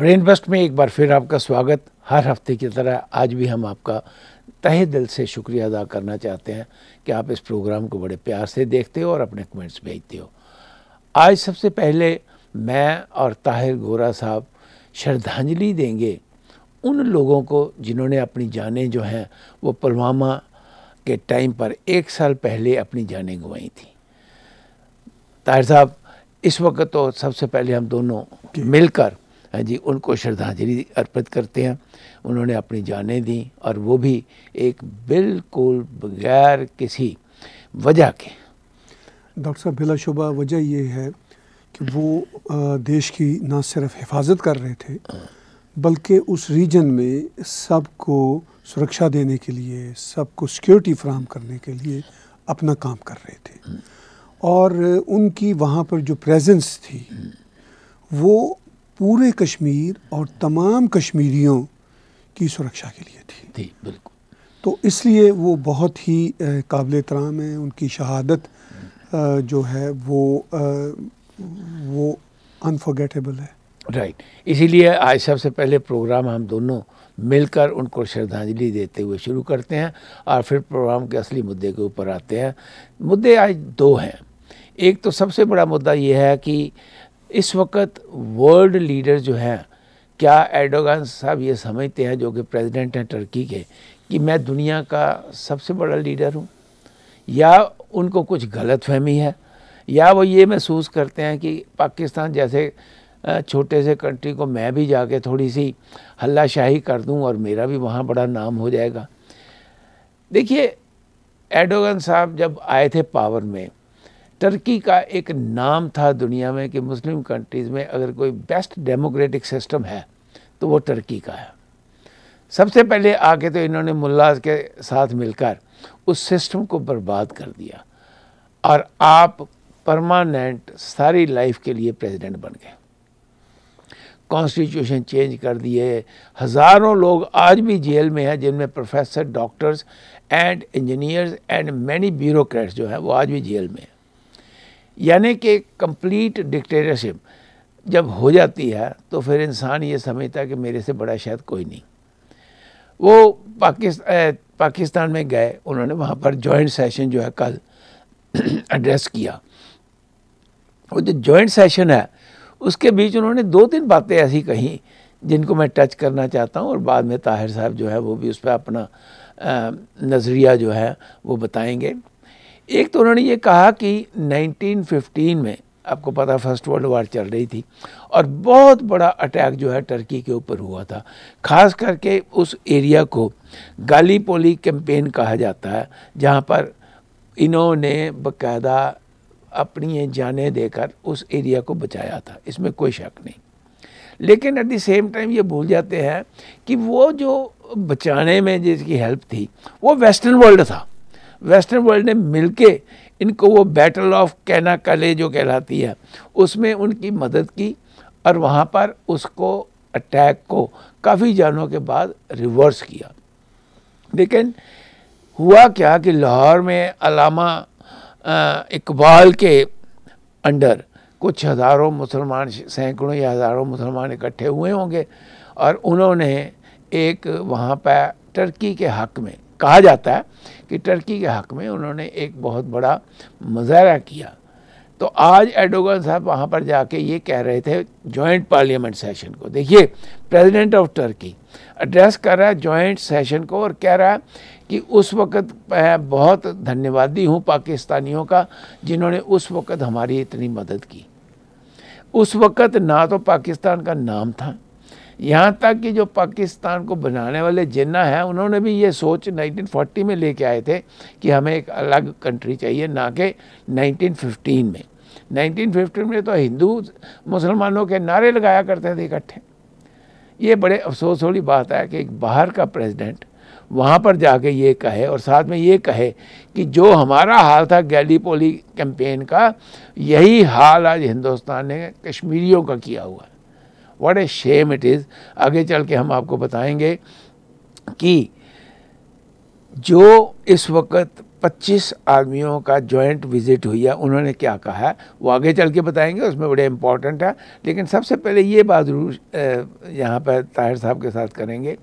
Brain best میں ایک بار پھر آپ کا سواگت۔ ہر ہفتے کی طرح آج بھی ہم آپ کا تہ دل سے شکریہ ادا کرنا چاہتے ہیں کہ آپ اس پروگرام کو بڑے پیار سے دیکھتے ہو اور اپنے کمنٹس بھیجتے ہو۔ آج سب سے پہلے میں اور طاہر گورا صاحب شردھانجلی دیں گے ان لوگوں کو جنہوں نے اپنی جانیں جو ہیں وہ پلوامہ کے ٹائم پر ایک سال پہلے اپنی جانیں گنوائی تھیں۔ طاہر صاحب اس وقت تو سب سے پہلے ہم دونوں جی۔ مل کر ہاں جی ان کو شردھانجلی ارپت کرتے ہیں۔ انہوں نے اپنی جانیں دیں اور وہ بھی ایک بالکل بغیر کسی وجہ کے۔ ڈاکٹر صاحب، بلا شبہ وجہ یہ ہے کہ وہ دیش کی نہ صرف حفاظت کر رہے تھے، بلکہ اس ریجن میں سب کو سرکشا دینے کے لیے، سب کو سیکیورٹی فراہم کرنے کے لیے اپنا کام کر رہے تھے۔ اور ان کی وہاں پر جو پریزنس تھی، وہ پورے کشمیر اور تمام کشمیریوں کی سرکشا کے لیے تھی۔ تھی بالکل۔ تو اس لیے وہ بہت ہی قابل احترام ہے ان کی شہادت جو ہے وہ وہ انفرگیٹیبل ہے۔ رائٹ اسی لیے آج سب سے پہلے پروگرام ہم دونوں مل کر ان کو شردھانجلی دیتے ہوئے شروع کرتے ہیں اور پھر پروگرام کے اصلی مدعے کے اوپر آتے ہیں۔ مدعے آج دو ہیں۔ ایک تو سب سے بڑا مدعا یہ ہے کہ اس وقت ورلڈ لیڈر جو ہیں، کیا ایڈوگان صاحب یہ سمجھتے ہیں جو کہ پریزیڈنٹ ہیں ٹرکی کے، کہ میں دنیا کا سب سے بڑا لیڈر ہوں؟ یا ان کو کچھ غلط فہمی ہے؟ یا وہ یہ محسوس کرتے ہیں کہ پاکستان جیسے چھوٹے سے کنٹری کو میں بھی جا کے تھوڑی سی ہلہ شاہی کر دوں اور میرا بھی وہاں بڑا نام ہو جائے گا؟ دیکھیے ایڈوگن صاحب جب آئے تھے پاور میں ٹرکی کا ایک نام تھا دنیا میں کہ مسلم کنٹریز میں اگر کوئی بیسٹ ڈیموکریٹک سسٹم ہے تو وہ ٹرکی کا ہے۔ سب سے پہلے آ کے تو انہوں نے ملاز کے ساتھ مل کر اس سسٹم کو برباد کر دیا اور آپ پرماننٹ ساری لائف کے لیے پریزیڈنٹ بن گئے۔ کانسٹیٹیوشن چینج کر دیے۔ ہزاروں لوگ آج بھی جیل میں ہیں جن میں professor doctors and engineers and many bureaucrats جو ہیں وہ آج بھی جیل میں ہیں۔ یعنی کہ کمپلیٹ ڈکٹیٹرشپ جب ہو جاتی ہے تو پھر انسان یہ سمجھتا ہے کہ میرے سے بڑا شاید کوئی نہیں۔ وہ پاکستان میں گئے، انہوں نے وہاں پر جوائنٹ سیشن جو ہے کل ایڈریس کیا۔ وہ جو جوائنٹ سیشن ہے، اس کے بیچ انہوں نے دو تین باتیں ایسی کہیں جن کو میں ٹچ کرنا چاہتا ہوں اور بعد میں طاہر صاحب جو ہے وہ بھی اس پہ اپنا نظریہ جو ہے وہ بتائیں گے۔ ایک تو انہوں نے یہ کہا کہ نائنٹین ففٹین میں آپ کو پتا فرسٹ ورلڈ وار چل رہی تھی اور بہت بڑا اٹیک جو ہے ٹرکی کے اوپر ہوا تھا۔ خاص کر کے اس ایریا کو گالی پولی کیمپین کہا جاتا ہے، جہاں پر انہوں نے باقاعدہ اپنی جانیں دے کر اس ایریا کو بچایا تھا۔ اس میں کوئی شک نہیں۔ لیکن ایٹ دی سیم ٹائم یہ بھول جاتے ہیں کہ وہ جو بچانے میں جس کی ہیلپ تھی، وہ ویسٹرن ورلڈ تھا۔ ویسٹرن ورلڈ نے مل کے ان کو وہ بیٹل آف کینا کلے جو کہلاتی ہے، اس میں ان کی مدد کی اور وہاں پر اس کو اٹیک کو کافی جانوں کے بعد ریورس کیا۔ لیکن ہوا کیا کہ لاہور میں علامہ اقبال کے انڈر کچھ ہزاروں مسلمان، سینکڑوں یا ہزاروں مسلمان اکٹھے ہوئے ہوں گے اور انہوں نے ایک وہاں پہ ٹرکی کے حق میں کہا جاتا ہے کہ ٹرکی کے حق میں انہوں نے ایک بہت بڑا مظاہرہ کیا۔ تو آج ایڈوگن صاحب وہاں پر جا کے یہ کہہ رہے تھے جوائنٹ پارلیمنٹ سیشن کو۔ دیکھیے پریزیڈنٹ آف ٹرکی ایڈریس کر رہا ہے جوائنٹ سیشن کو اور کہہ رہا ہے کہ اس وقت میں بہت دھنیہ ہوں پاکستانیوں کا جنہوں نے اس وقت ہماری اتنی مدد کی۔ اس وقت نہ تو پاکستان کا نام تھا۔ یہاں تک کہ جو پاکستان کو بنانے والے جنہ ہیں، انہوں نے بھی یہ سوچ نائنٹین فورٹی میں لے کے آئے تھے کہ ہمیں ایک الگ کنٹری چاہیے، نہ کہ نائنٹین ففٹین میں۔ نائنٹین ففٹین میں تو ہندو، مسلمانوں کے نعرے لگایا کرتے تھے اکٹھے۔ یہ بڑے افسوس والی بات ہے کہ ایک باہر کا پریزیڈنٹ وہاں پر جا کے یہ کہے اور ساتھ میں یہ کہے کہ جو ہمارا حال تھا گیلی پولی کیمپین کا، یہی حال آج ہندوستان نے کشمیریوں کا کیا ہوا۔ ہے what a shame it is آگے چل کے ہم آپ کو بتائیں گے کہ جو اس وقت پچیس آدمیوں کا جوائنٹ وزٹ ہوئی ہے، انہوں نے کیا کہا ہے؟ وہ آگے چل کے بتائیں گے، اس میں بڑے امپورٹنٹ ہے لیکن سب سے پہلے یہ بات ضرور یہاں پہ طاہر صاحب کے ساتھ کریں گے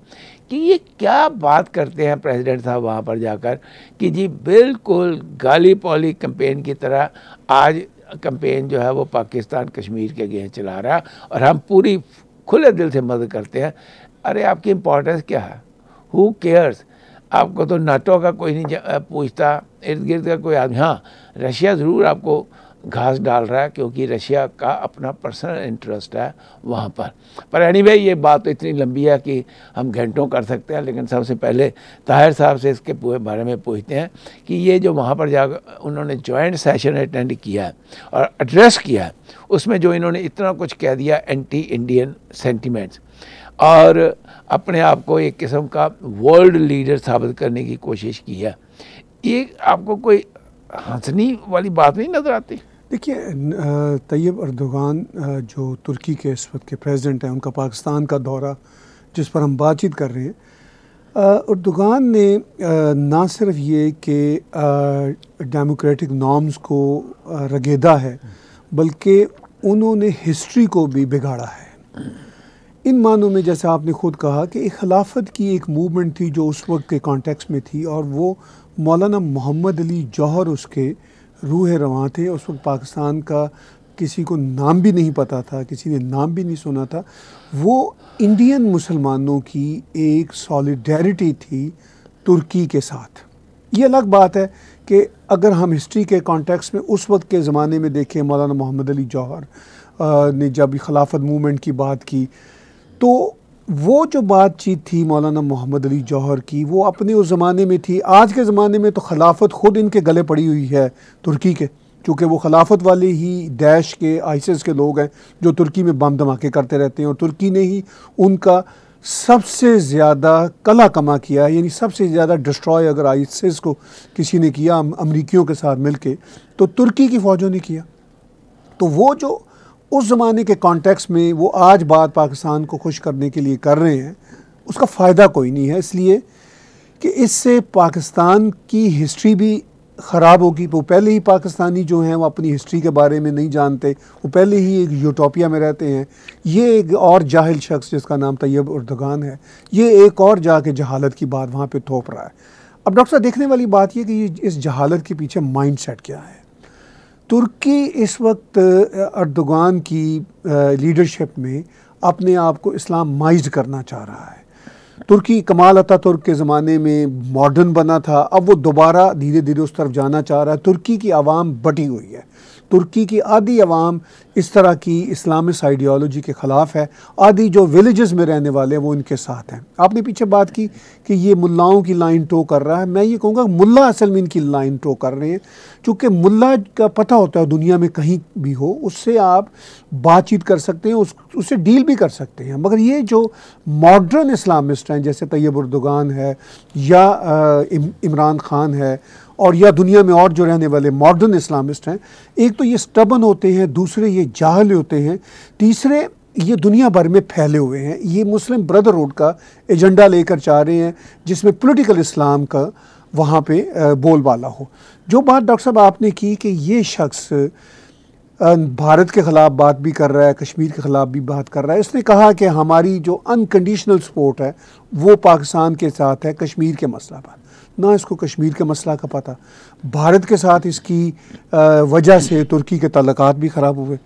کہ یہ کیا بات کرتے ہیں پریزیڈنٹ صاحب وہاں پر جا کر کہ جی بالکل گالی پولی کمپین کی طرح آج کمپین جو ہے وہ پاکستان، کشمیر کے گئے چلا رہا ہے اور ہم پوری کھلے دل سے مدد کرتے ہیں۔ ارے، آپ کی امپورٹنس کیا ہے؟ ہو کیئرس آپ کو تو ناٹو کا کوئی نہیں پوچھتا، ارد گرد کا کوئی آدمی۔ ہاں رشیا ضرور آپ کو گھاس ڈال رہا ہے کیونکہ رشیا کا اپنا پرسنل انٹرسٹ ہے وہاں پر۔ پر اینی وے یہ بات تو اتنی لمبی ہے کہ ہم گھنٹوں کر سکتے ہیں، لیکن سب سے پہلے طاہر صاحب سے اس کے بارے میں پوچھتے ہیں کہ یہ جو وہاں پر جا انہوں نے جوائنٹ سیشن اٹینڈ کیا ہے اور ایڈریس کیا ہے، اس میں جو انہوں نے اتنا کچھ کہہ دیا اینٹی انڈین سینٹیمنٹس اور اپنے آپ کو ایک قسم کا ورلڈ لیڈر ثابت کرنے کی کوشش کی ہے۔ یہ آپ کو کوئی ہنسنی والی بات نہیں نظر آتی؟ دیکھیے طیب اردوغان جو ترکی کے اس وقت کے پریزیڈنٹ ہیں، ان کا پاکستان کا دورہ جس پر ہم بات چیت کر رہے ہیں اردوغان نے نہ صرف یہ کہ ڈیموکریٹک نارمز کو رگیدہ ہے، بلکہ انہوں نے ہسٹری کو بھی بگاڑا ہے۔ ان معنوں میں جیسے آپ نے خود کہا کہ ایک خلافت کی ایک موومنٹ تھی جو اس وقت کے کانٹیکس میں تھی اور وہ مولانا محمد علی جوہر اس کے روح رواں تھے۔ اس وقت پاکستان کا کسی کو نام بھی نہیں پتا تھا، کسی نے نام بھی نہیں سنا تھا۔ وہ انڈین مسلمانوں کی ایک سالیڈیرٹی تھی ترکی کے ساتھ۔ یہ الگ بات ہے کہ اگر ہم ہسٹری کے کانٹیکس میں اس وقت کے زمانے میں دیکھیں مولانا محمد علی جوہر نے جب خلافت موومنٹ کی بات کی، تو وہ جو بات چیت تھی مولانا محمد علی جوہر کی، وہ اپنے اس زمانے میں تھی۔ آج کے زمانے میں تو خلافت خود ان کے گلے پڑی ہوئی ہے ترکی کے، چونکہ وہ خلافت والے ہی دیش کے آئیسس کے لوگ ہیں جو ترکی میں بم دھماکے کرتے رہتے ہیں۔ اور ترکی نے ہی ان کا سب سے زیادہ کلا کما کیا یعنی سب سے زیادہ ڈسٹروائے اگر آئیسس کو کسی نے کیا امریکیوں کے ساتھ مل کے، تو ترکی کی فوجوں نے کیا۔ تو وہ جو اس زمانے کے کانٹیکس میں وہ آج بات پاکستان کو خوش کرنے کے لیے کر رہے ہیں، اس کا فائدہ کوئی نہیں ہے۔ اس لیے کہ اس سے پاکستان کی ہسٹری بھی خراب ہوگی۔ وہ پہلے ہی پاکستانی جو ہیں، وہ اپنی ہسٹری کے بارے میں نہیں جانتے۔ وہ پہلے ہی ایک یوٹوپیا میں رہتے ہیں۔ یہ ایک اور جاہل شخص جس کا نام طیب اردگان ہے، یہ ایک اور جا کے جہالت کی بات وہاں پہ تھوپ رہا ہے۔ اب ڈاکٹر صاحب، دیکھنے والی بات یہ کہ یہ اس جہالت کے پیچھے مائنڈ سیٹ کیا ہے؟ ترکی اس وقت اردگان کی لیڈرشپ میں اپنے آپ کو اسلام مائز کرنا چاہ رہا ہے۔ ترکی کمال عطا ترک کے زمانے میں ماڈرن بنا تھا، اب وہ دوبارہ دھیرے دھیرے اس طرف جانا چاہ رہا ہے۔ ترکی کی عوام بٹی ہوئی ہے۔ ترکی کی آدھی عوام اس طرح کی اسلامس آئیڈیالوجی کے خلاف ہے۔ آدھی جو ولیجز میں رہنے والے ہیں وہ ان کے ساتھ ہیں۔ آپ نے پیچھے بات کی کہ یہ ملاؤں کی لائن ٹو کر رہا ہے۔ میں یہ کہوں گا ملا اصل میں ان کی لائن ٹو کر رہے ہیں۔ چونکہ ملا کا پتہ ہوتا ہے دنیا میں کہیں بھی ہو، اس سے آپ بات چیت کر سکتے ہیں، اس اس سے ڈیل بھی کر سکتے ہیں۔ مگر یہ جو ماڈرن اسلامسٹ ہیں، جیسے طیب اردگان ہے یا عمران خان ہے اور یا دنیا میں اور جو رہنے والے ماڈرن اسلامسٹ ہیں، ایک تو یہ سٹبن ہوتے ہیں، دوسرے یہ جاہل ہوتے ہیں، تیسرے یہ دنیا بھر میں پھیلے ہوئے ہیں۔ یہ مسلم بردرہڈ کا ایجنڈا لے کر چاہ رہے ہیں، جس میں پولیٹیکل اسلام کا وہاں پہ بول بالا ہو۔ جو بات ڈاکٹر صاحب آپ نے کی کہ یہ شخص بھارت کے خلاف بات بھی کر رہا ہے، کشمیر کے خلاف بھی بات کر رہا ہے، اس نے کہا کہ ہماری جو انکنڈیشنل سپورٹ ہے، وہ پاکستان کے ساتھ ہے، کشمیر کے مسئلہ پر نہ اس کو کشمیر کے مسئلہ کا پتہ۔ بھارت کے ساتھ اس کی وجہ سے ترکی کے تعلقات بھی خراب ہوئے۔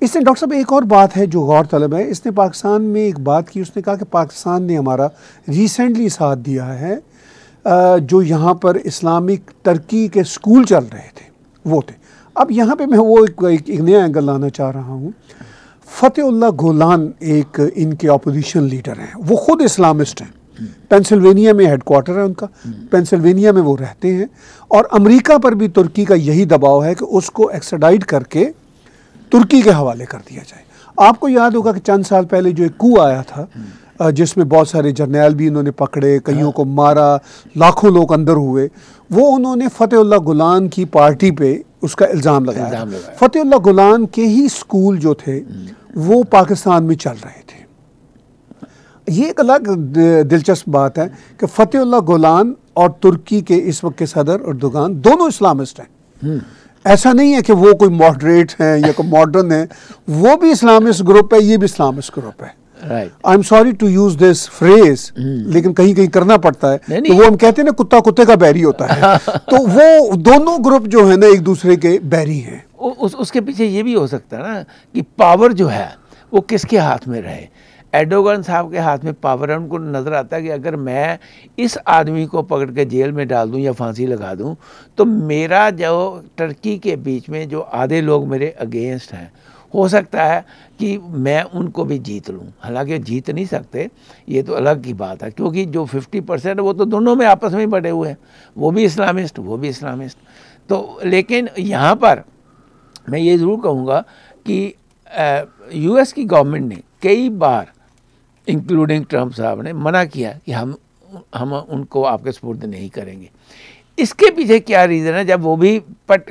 اس نے ڈاکٹر صاحب، ایک اور بات ہے جو غور طلب ہے۔ اس نے پاکستان میں ایک بات کی، اس نے کہا کہ پاکستان نے ہمارا ریسنٹلی ساتھ دیا ہے جو یہاں پر اسلامک ترکی کے سکول چل رہے تھے۔ وہ تھے۔ اب یہاں پہ میں وہ ایک نیا اینگل لانا چاہ رہا ہوں۔ فتح اللہ گولان ایک ان کے اپوزیشن لیڈر ہیں۔ وہ خود اسلامسٹ ہیں۔ پینسلوینیا میں ہیڈ کوارٹر ہے ان کا پینسلوینیا میں وہ رہتے ہیں۔ اور امریکہ پر بھی ترکی کا یہی دباؤ ہے کہ اس کو ایکسیڈائٹ کر کے ترکی کے حوالے کر دیا جائے۔ آپ کو یاد ہوگا کہ چند سال پہلے جو ایک کو آیا تھا جس میں بہت سارے جرنیل بھی انہوں نے پکڑے کئیوں کو مارا لاکھوں لوگ اندر ہوئے۔ وہ انہوں نے فتح اللہ گلان کی پارٹی پہ اس کا الزام لگایا۔ فتح اللہ گلان کے ہی سکول جو تھے وہ پاکستان میں چل رہے یہ ایک الگ دلچسپ بات ہے کہ فتح اللہ گولان اور ترکی کے اس وقت کے صدر اردوگان دونوں اسلامسٹ ہیں۔ ایسا نہیں ہے کہ وہ کوئی ماڈریٹ ہیں یا کوئی ماڈرن ہیں وہ بھی اسلامسٹ گروپ ہے یہ بھی اسلامسٹ گروپ ہے۔ I am sorry to use this phrase لیکن کہیں کہیں کرنا پڑتا ہے۔ تو وہ ہم کہتے ہیں نا کتا کتے کا بیری ہوتا ہے۔ تو وہ دونوں گروپ جو ہیں نا ایک دوسرے کے بیری ہیں۔ اس کے پیچھے یہ بھی ہو سکتا ہے نا کہ پاور جو ہے وہ کس کے ہاتھ میں رہے؟ ایڈوگن صاحب کے ہاتھ میں پاور ہے، ان کو نظر آتا ہے کہ اگر میں اس آدمی کو پکڑ کے جیل میں ڈال دوں یا پھانسی لگا دوں، تو میرا جو ٹرکی کے بیچ میں جو آدھے لوگ میرے اگینسٹ ہیں، ہو سکتا ہے کہ میں ان کو بھی جیت لوں۔ حالانکہ جیت نہیں سکتے، یہ تو الگ کی بات ہے، کیونکہ جو ففٹی پرسینٹ وہ تو دونوں میں آپس میں بڑے ہوئے ہیں۔ وہ بھی اسلامسٹ، وہ بھی اسلامسٹ۔ تو لیکن یہاں پر میں یہ ضرور کہوں گا کہ یو ایس کی گورنمنٹ نے کئی بار انکلوڈنگ ٹرمپ صاحب نے منع کیا کہ ہم ہم ان کو آپ کے سپورٹ نہیں کریں گے۔ اس کے پیچھے کیا ریزن ہے؟ جب وہ بھی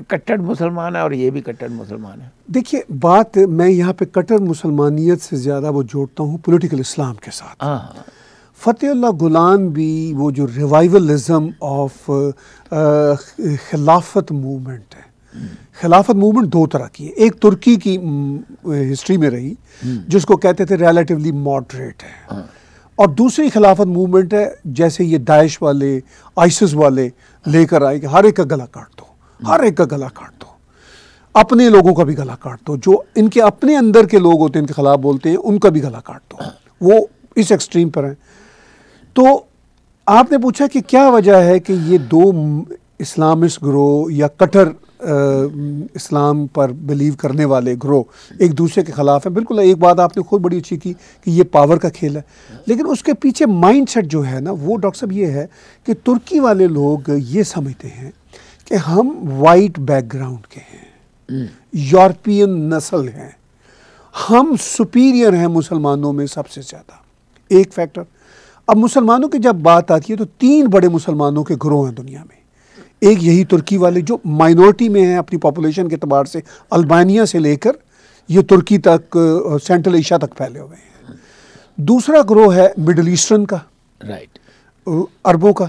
کٹر مسلمان ہے اور یہ بھی کٹر مسلمان ہے دیکھیے بات میں یہاں پہ کٹر مسلمانیت سے زیادہ وہ جوڑتا ہوں پولیٹیکل اسلام کے ساتھ۔ فتح اللہ گلان بھی وہ جو ریوائولزم آف خلافت موومنٹ ہے۔ خلافت موومنٹ دو طرح کی ہے۔ ایک ترکی کی ہسٹری میں رہی جس کو کہتے تھے ریلیٹیولی ماڈریٹ ہے۔ ہاں۔ اور دوسری خلافت موومنٹ ہے جیسے یہ داعش والے آئسس والے لے کر آئے کہ ہر ایک کا گلا کاٹ دو۔ ہر ایک کا گلا کاٹ دو۔ اپنے لوگوں کا بھی گلا کاٹ دو۔ جو ان کے اپنے اندر کے لوگ ہوتے ہیں ان کے خلاف بولتے ہیں ان کا بھی گلا کاٹ دو۔ وہ اس ایکسٹریم پر ہیں۔ تو آپ نے پوچھا کہ کیا وجہ ہے کہ یہ دو اسلامس گروہ یا کٹر اسلام پر بلیو کرنے والے گروہ ایک دوسرے کے خلاف ہیں۔ بالکل، ایک بات آپ نے خود بڑی اچھی کی کہ یہ پاور کا کھیل ہے۔ لیکن اس کے پیچھے مائنڈ سیٹ جو ہے نا، وہ ڈاکٹر صاحب یہ ہے کہ ترکی والے لوگ یہ سمجھتے ہیں کہ ہم وائٹ بیک گراؤنڈ کے ہیں۔ یورپین نسل ہیں۔ ہم سپیریئر ہیں مسلمانوں میں سب سے زیادہ۔ ایک فیکٹر اب مسلمانوں کی جب بات آتی ہے تو تین بڑے مسلمانوں کے گروہ ہیں دنیا میں۔ ایک یہی ترکی والے جو مائنورٹی میں ہیں اپنی پاپولیشن کے اعتبار سے البانیہ سے لے کر یہ ترکی تک سینٹرل ایشیا تک پھیلے ہوئے ہیں۔ دوسرا گروہ ہے مڈل ایسٹرن کا رائٹ عربوں کا۔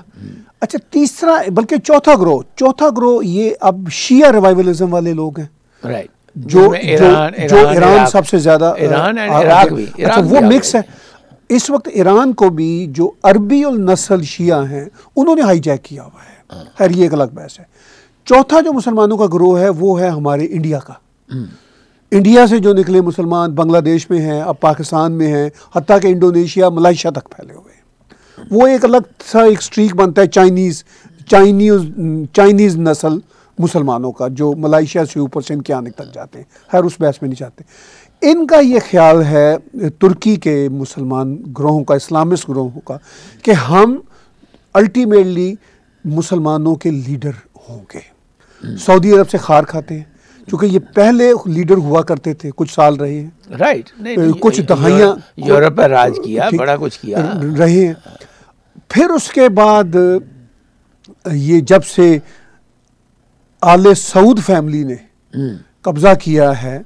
اچھا تیسرا بلکہ چوتھا گروہ چوتھا گروہ یہ اب شیعہ ریوائولزم والے لوگ ہیں۔ رائٹ جو ایران سب سے زیادہ اچھا وہ مکس ہے۔ اس وقت ایران کو بھی جو عربی النسل شیعہ ہیں انہوں نے ہائی جیک کیا ہوا ہے۔ خیر یہ ایک الگ بحث ہے۔ چوتھا جو مسلمانوں کا گروہ ہے وہ ہے ہمارے انڈیا کا۔ انڈیا سے جو نکلے مسلمان بنگلہ دیش میں ہیں اب پاکستان میں ہیں حتیٰ کہ انڈونیشیا ملائیشیا تک پھیلے ہوئے ہیں۔ وہ ایک الگ سا ایک سٹریک بنتا ہے چائنیز چائنیز چائنیز نسل مسلمانوں کا جو ملائیشیا سے اوپر سے ان کے آنے تک جاتے ہیں۔ خیر اس بحث میں نہیں جاتے۔ ان کا یہ خیال ہے ترکی کے مسلمان گروہوں کا اسلامس گروہوں کا کہ ہم الٹیمیٹلی مسلمانوں کے لیڈر ہوں گے۔ سعودی عرب سے خار کھاتے ہیں۔ چونکہ یہ پہلے لیڈر ہوا کرتے تھے کچھ سال رہے ہیں۔ رائٹ کچھ دہائیاں یورپ راج کیا بڑا کچھ کیا۔ رہے ہیں۔ پھر اس کے بعد یہ جب سے آل سعود فیملی نے قبضہ کیا ہے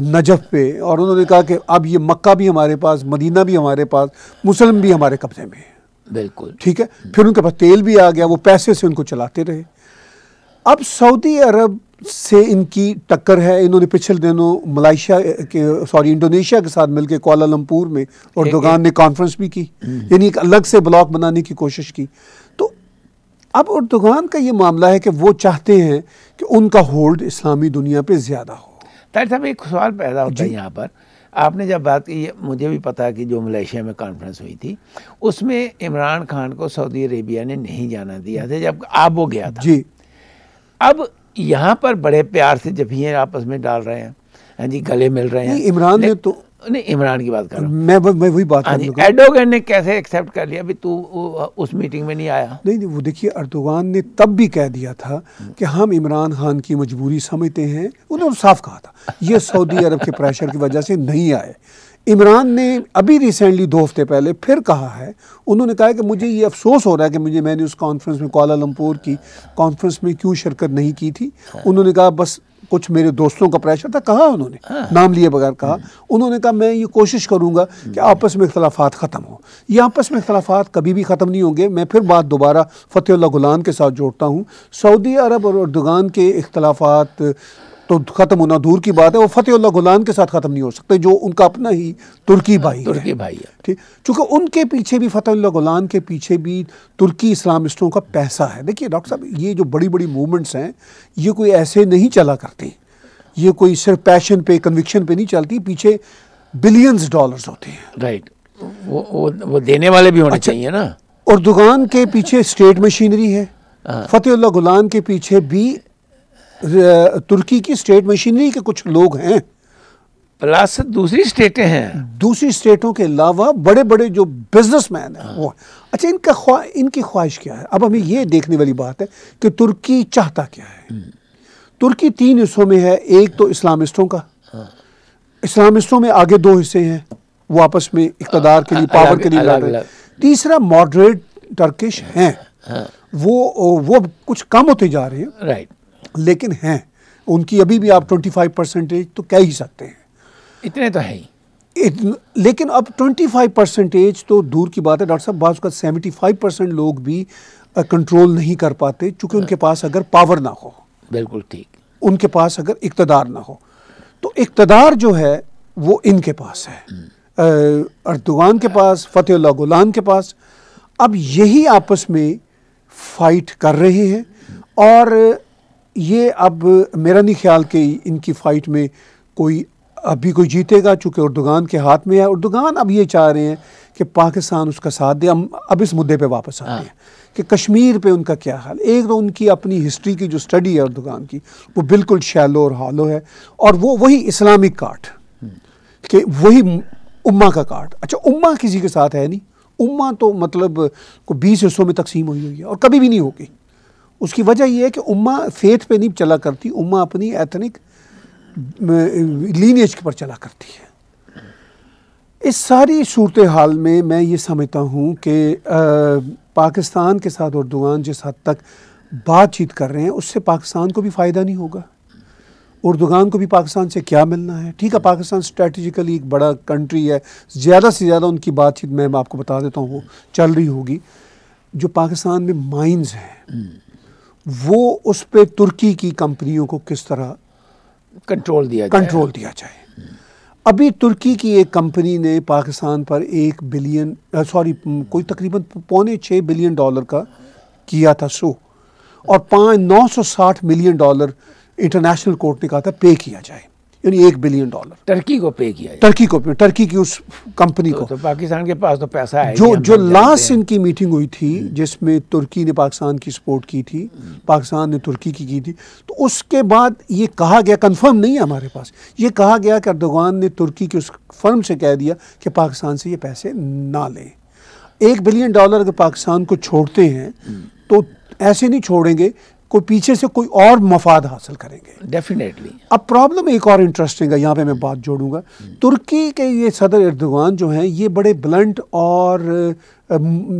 نجف پہ اور انہوں نے کہا کہ اب یہ مکہ بھی ہمارے پاس مدینہ بھی ہمارے پاس مسلم بھی ہمارے قبضے میں ہے بالکل۔ ٹھیک ہے؟ پھر ان کے پاس تیل بھی آ گیا وہ پیسے سے ان کو چلاتے رہے۔ اب سعودی عرب سے ان کی ٹکر ہے۔ انہوں نے پچھلے دنوں ملائیشیا کے سوری انڈونیشیا کے ساتھ مل کے کوالالمپور میں اور دوگان نے کانفرنس بھی کی۔ یعنی ایک الگ سے بلاک بنانے کی کوشش کی۔ تو اب اردوگان کا یہ معاملہ ہے کہ وہ چاہتے ہیں کہ ان کا ہولڈ اسلامی دنیا پہ زیادہ ہو۔ صاحب ایک سوال پیدا ہوتا ہے جی۔ یہاں پر۔ آپ نے جب بات کی مجھے بھی پتا کہ جو ملیشیا میں کانفرنس ہوئی تھی اس میں عمران خان کو سعودی عربیہ نے نہیں جانا دیا تھا جب آپ وہ گیا تھا۔ جی۔ اب یہاں پر بڑے پیار سے جب ہی آپس میں ڈال رہے ہیں ہاں جی گلے مل رہے ہیں۔ عمران نے تو نہیں عمران کی بات کر رہا ہوں۔ میں وہی بات ہاں جی ایڈوگن نے کیسے ایکسیپٹ کر لیا بھی تو اس میٹنگ میں نہیں آیا؟ نہیں نہیں وہ دیکھیے اردوغان نے تب بھی کہہ دیا تھا کہ ہم عمران خان کی مجبوری سمجھتے ہیں۔ انہوں نے صاف کہا تھا۔ یہ سعودی عرب کے پریشر کی وجہ سے نہیں آئے۔ عمران نے ابھی ریسنٹلی دو ہفتے پہلے پھر کہا ہے انہوں نے کہا کہ مجھے یہ افسوس ہو رہا ہے کہ مجھے میں نے اس کانفرنس میں کوالالمپور کی کانفرنس میں کیوں شرکت نہیں کی تھی۔ انہوں نے کہا بس کچھ میرے دوستوں کا پریشر تھا کہا انہوں نے ہاں۔ نام لیے بغیر کہا۔ انہوں نے کہا میں یہ کوشش کروں گا کہ آپس میں اختلافات ختم ہوں۔ یہ آپس میں اختلافات کبھی بھی ختم نہیں ہوں گے۔ میں پھر بات دوبارہ فتح اللہ گلان کے ساتھ جوڑتا ہوں۔ سعودی عرب اور اردگان کے اختلافات تو ختم ہونا دور کی بات ہے وہ فتح اللہ گلان کے ساتھ ختم نہیں ہو سکتے جو ان کا اپنا ہی ترکی بھائی ترکی بھائی ہے۔ ٹھیک چونکہ ان کے پیچھے بھی فتح اللہ گلان کے پیچھے بھی ترکی اسلامسٹوں کا پیسہ ہے۔ دیکھیے ڈاکٹر صاحب یہ جو بڑی بڑی موومنٹس ہیں یہ کوئی ایسے نہیں چلا کرتے۔ یہ کوئی صرف پیشن پہ کنوکشن پہ نہیں چلتی پیچھے بلینز ڈالرز ہوتے ہیں۔ رائٹ وہ دینے والے بھی ہونے چاہیے نا۔ اردگان کے پیچھے اسٹیٹ مشینری ہے۔ ہاں۔ فتح اللہ گلان کے پیچھے بھی ترکی کی اسٹیٹ مشینری کے کچھ لوگ ہیں۔ پلس دوسری اسٹیٹیں ہیں۔ دوسری اسٹیٹوں کے علاوہ بڑے بڑے جو بزنس مین ہیں وہ اچھا ان کا خواہ ان کی خواہش کیا ہے؟ اب ہمیں یہ دیکھنے والی بات ہے کہ ترکی چاہتا کیا ہے۔ ترکی تین حصوں میں ہے ایک تو اسلامسٹوں کا۔ اسلامسٹوں میں آگے دو حصے ہیں وہ آپس میں اقتدار کے لیے پاور کے لیے لڑ رہے ہیں۔ تیسرا ماڈریٹ ٹرکش ہیں۔ وہ وہ کچھ کم ہوتے جا رہے ہیں۔ رائٹ لیکن ہیں ان کی ابھی بھی آپ ٹوئنٹی فائیو پرسنٹیج تو کہہ ہی سکتے ہیں۔ اتنے تو ہیں ہی۔ لیکن اب ٹوئنٹی فائیو پرسنٹیج تو دور کی بات ہے ڈاکٹر صاحب بعض کا سیونٹی فائیو پرسینٹ لوگ بھی کنٹرول نہیں کر پاتے چونکہ ان کے پاس اگر پاور نہ ہو۔ بالکل ٹھیک۔ ان کے پاس اگر اقتدار نہ ہو۔ تو اقتدار جو ہے وہ ان کے پاس ہے۔ اردوغان کے پاس فتح اللہ گولان کے پاس۔ اب یہی آپس میں فائٹ کر رہے ہیں۔ اور یہ اب میرا نہیں خیال کہ ان کی فائٹ میں کوئی ابھی کوئی جیتے گا چونکہ اردوغان کے ہاتھ میں ہے۔ اردوغان اب یہ چاہ رہے ہیں کہ پاکستان اس کا ساتھ دے۔ ہم اب اس مدعے پہ واپس آتے ہیں کہ کشمیر پہ ان کا کیا حال۔ ایک تو ان کی اپنی ہسٹری کی جو سٹڈی ہے اردوغان کی وہ بالکل شیلو اور ہالو ہے۔ اور وہ وہی اسلامک کاٹ کہ وہی امہ کا کاٹ۔ اچھا امہ کسی کے ساتھ ہے نہیں۔ امہ تو مطلب کو بیس حصوں میں تقسیم ہوئی ہوئی ہے اور کبھی بھی نہیں ہوگی۔ اس کی وجہ یہ ہے کہ امہ فیتھ پہ نہیں چلا کرتی امہ اپنی ایتھنک لینیج پر چلا کرتی ہے۔ اس ساری صورتحال میں میں یہ سمجھتا ہوں کہ پاکستان کے ساتھ اردوغان جس حد تک بات چیت کر رہے ہیں، اس سے پاکستان کو بھی فائدہ نہیں ہوگا۔ اردوغان کو بھی پاکستان سے کیا ملنا ہے؟ ٹھیک ہے، پاکستان اسٹریٹجیکلی ایک بڑا کنٹری ہے۔ زیادہ سے زیادہ ان کی بات چیت میں آپ کو بتا دیتا ہوں، وہ چل رہی ہوگی۔ جو پاکستان میں مائنز ہیں وہ اس پہ ترکی کی کمپنیوں کو کس طرح کنٹرول دیا جائے۔ کنٹرول دیا جائے۔ ابھی ترکی کی ایک کمپنی نے پاکستان پر ایک بلین سوری کوئی تقریباً پونے چھ بلین ڈالر کا کیا تھا سو۔ اور پانچ نو سو ساٹھ ملین ڈالر انٹرنیشنل کورٹ نے کہا تھا پے کیا جائے۔ یعنی ایک بلین ڈالر۔ ٹرکی کو پے کیا ٹرکی کو ٹرکی کی اس کمپنی کو۔ تو پاکستان کے پاس تو پیسہ ہے جو جو لاسٹ ان کی میٹنگ ہوئی تھی جس میں ترکی نے پاکستان کی سپورٹ کی تھی پاکستان نے ترکی کی کی تھی۔ تو اس کے بعد یہ کہا گیا کنفرم نہیں ہے ہمارے پاس۔ یہ کہا گیا کہ اردوغان نے ترکی کی اس فرم سے کہہ دیا کہ پاکستان سے یہ پیسے نہ لیں۔ ایک بلین ڈالر اگر پاکستان کو چھوڑتے ہیں تو ایسے نہیں چھوڑیں گے کوئی پیچھے سے کوئی اور مفاد حاصل کریں گے۔ ڈیفینیٹلی اب پرابلم ایک اور انٹرسٹنگ ہے یہاں پہ میں بات جوڑوں گا۔ ترکی کے یہ صدر اردوغان جو ہیں یہ بڑے بلنٹ اور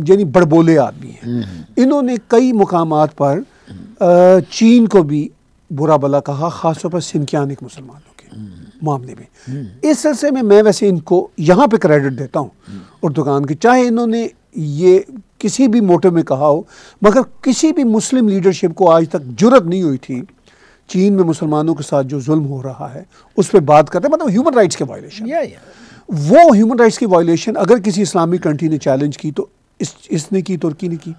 یعنی بڑبولے آدمی ہیں۔ انہوں نے کئی مقامات پر چین کو بھی برا بلا کہا خاص طور پر سنکیانک مسلمانوں کے معاملے میں۔ اس سلسلے میں میں ویسے ان کو یہاں پہ کریڈٹ دیتا ہوں اردوغان کی۔ چاہے انہوں نے یہ کسی بھی موٹو میں کہا ہو مگر کسی بھی مسلم لیڈرشپ کو آج تک جرت نہیں ہوئی تھی۔ چین میں مسلمانوں کے ساتھ جو ظلم ہو رہا ہے اس پہ بات کرتے ہیں مطلب ہیومن رائٹس کے وائلیشن وہ ہیومن رائٹس کی وائلیشن اگر کسی اسلامی کنٹری نے چیلنج کی تو اس اس نے کی ترکی نے کی۔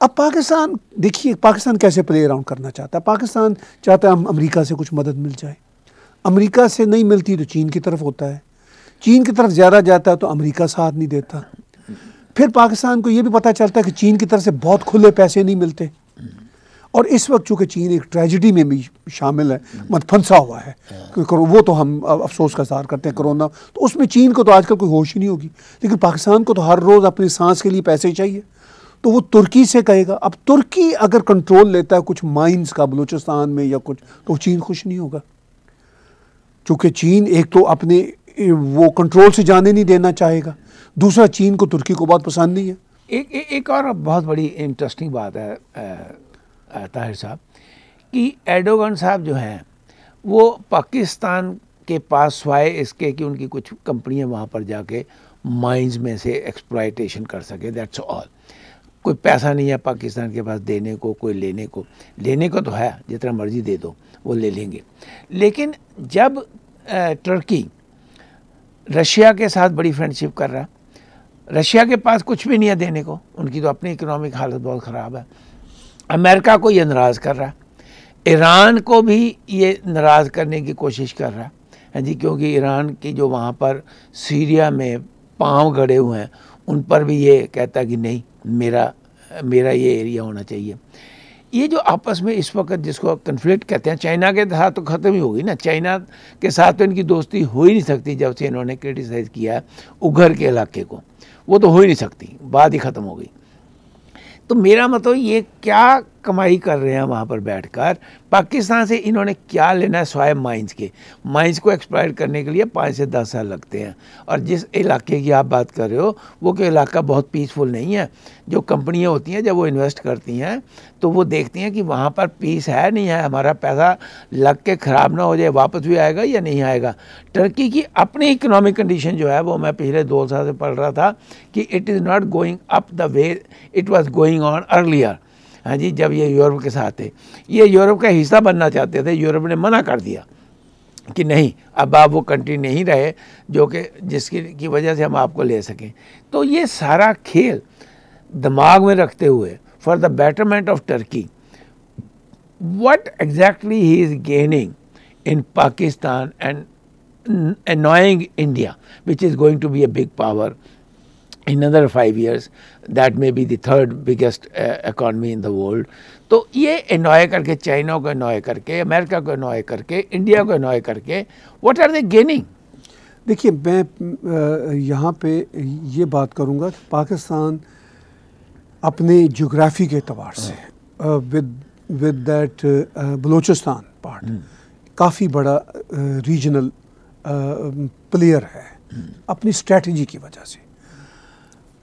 اب پاکستان دیکھیے پاکستان کیسے پلے اراؤنڈ کرنا چاہتا ہے۔ پاکستان چاہتا ہے ہم امریکہ سے کچھ مدد مل جائے۔ امریکہ سے نہیں ملتی تو چین کی طرف ہوتا ہے۔ چین کی طرف زیادہ جاتا ہے تو امریکہ ساتھ نہیں دیتا۔ پھر پاکستان کو یہ بھی پتہ چلتا ہے کہ چین کی طرف سے بہت کھلے پیسے نہیں ملتے۔ اور اس وقت چونکہ چین ایک ٹریجڈی میں بھی شامل ہے، مت پھنسا ہوا ہے کہ وہ تو ہم افسوس کا اظہار کرتے ہیں کرونا۔ تو اس میں چین کو تو آج کل کوئی ہوش ہی نہیں ہوگی، لیکن پاکستان کو تو ہر روز اپنی سانس کے لیے پیسے چاہیے۔ تو وہ ترکی سے کہے گا، اب ترکی اگر کنٹرول لیتا ہے کچھ مائنز کا بلوچستان میں یا کچھ، تو چین خوش نہیں ہوگا۔ چونکہ چین ایک تو اپنے وہ کنٹرول سے جانے نہیں دینا چاہے گا۔ دوسرا چین کو ترکی کو بہت پسند نہیں ہے۔ ایک ایک- ایک اور بہت بڑی انٹرسٹنگ بات ہے طاہر صاحب، کہ ایڈوگن صاحب جو ہیں، وہ پاکستان کے پاس سوائے اس کے کہ ان کی کچھ کمپنیاں وہاں پر جا کے مائنز میں سے ایکسپلائٹیشن کر سکے دیٹس آل کوئی پیسہ نہیں ہے پاکستان کے پاس دینے کو، کوئی لینے کو۔ لینے کو تو ہے، جتنا مرضی دے دو، وہ لے لیں گے۔ لیکن جب ٹرکی رشیا کے ساتھ بڑی فرینڈ شپ کر رہا رشیا کے پاس کچھ بھی نہیں ہے دینے کو، ان کی تو اپنی اکنامک حالت بہت خراب ہے۔ امریکہ کو یہ ناراض کر رہا ہے۔ ایران کو بھی یہ ناراض کرنے کی کوشش کر رہا ہے۔ ہاں جی کیونکہ ایران کی جو وہاں پر سیریا میں پاؤں گڑے ہوئے ہیں، ان پر بھی یہ کہتا کہ نہیں، میرا میرا یہ ایریا ہونا چاہیے۔ یہ جو آپس میں اس وقت جس کو کنفلکٹ کہتے ہیں، چائنا کے ساتھ تو ختم ہی ہوگی نا۔ چائنا کے ساتھ تو ان کی دوستی ہو ہی نہیں سکتی جب سے انہوں نے کرٹیسائز کیا ہے اگھر کے علاقے کو۔ وہ تو ہو ہی نہیں سکتی، بات ہی ختم ہو گئی۔ تو میرا مطلب یہ، کیا کمائی کر رہے ہیں وہاں پر بیٹھ کر۔ پاکستان سے انہوں نے کیا لینا ہے سوائے مائنز کے۔ مائنز کو ایکسپائر کرنے کے لیے پانچ سے دس سال لگتے ہیں۔ اور جس علاقے کی آپ بات کر رہے ہو، وہ کہ علاقہ بہت پیسفل نہیں ہے۔ جو کمپنیاں ہوتی ہیں، جب وہ انویسٹ کرتی ہیں، تو وہ دیکھتی ہیں کہ وہاں پر پیس ہے نہیں ہے۔ ہمارا پیسہ لگ کے خراب نہ ہو جائے، واپس بھی آئے گا یا نہیں آئے گا۔ ٹرکی کی اپنی اکنامک کنڈیشن جو ہے، وہ میں پچھلے دو سال سے پڑھ رہا تھا کہ it is not going up the way it was going on earlier ہاں جی جب یہ یورپ کے ساتھ تھے۔ یہ یورپ کا حصہ بننا چاہتے تھے، یورپ نے منع کر دیا کہ نہیں، اب آپ وہ کنٹری نہیں رہے جو کہ جس کی کی وجہ سے ہم آپ کو لے سکیں۔ تو یہ سارا کھیل دماغ میں رکھتے ہوئے for the betterment of Turkey what exactly he is gaining in Pakistan and annoying India which is going to be a big power in other five years that may be the third biggest economy in the world تو یہ envoy کر کے China کو envoy کر کے امریکہ کو envoy کر کے انڈیا کو انوائے کر کے واٹ آر دے گیننگ دیکھیے میں یہاں پہ یہ بات کروں گا کہ پاکستان اپنے جغرافی کے اعتبار سے with with that Balochistan part کافی بڑا ریجنل پلیئر ہے۔ اپنی اسٹریٹجی کی وجہ سے۔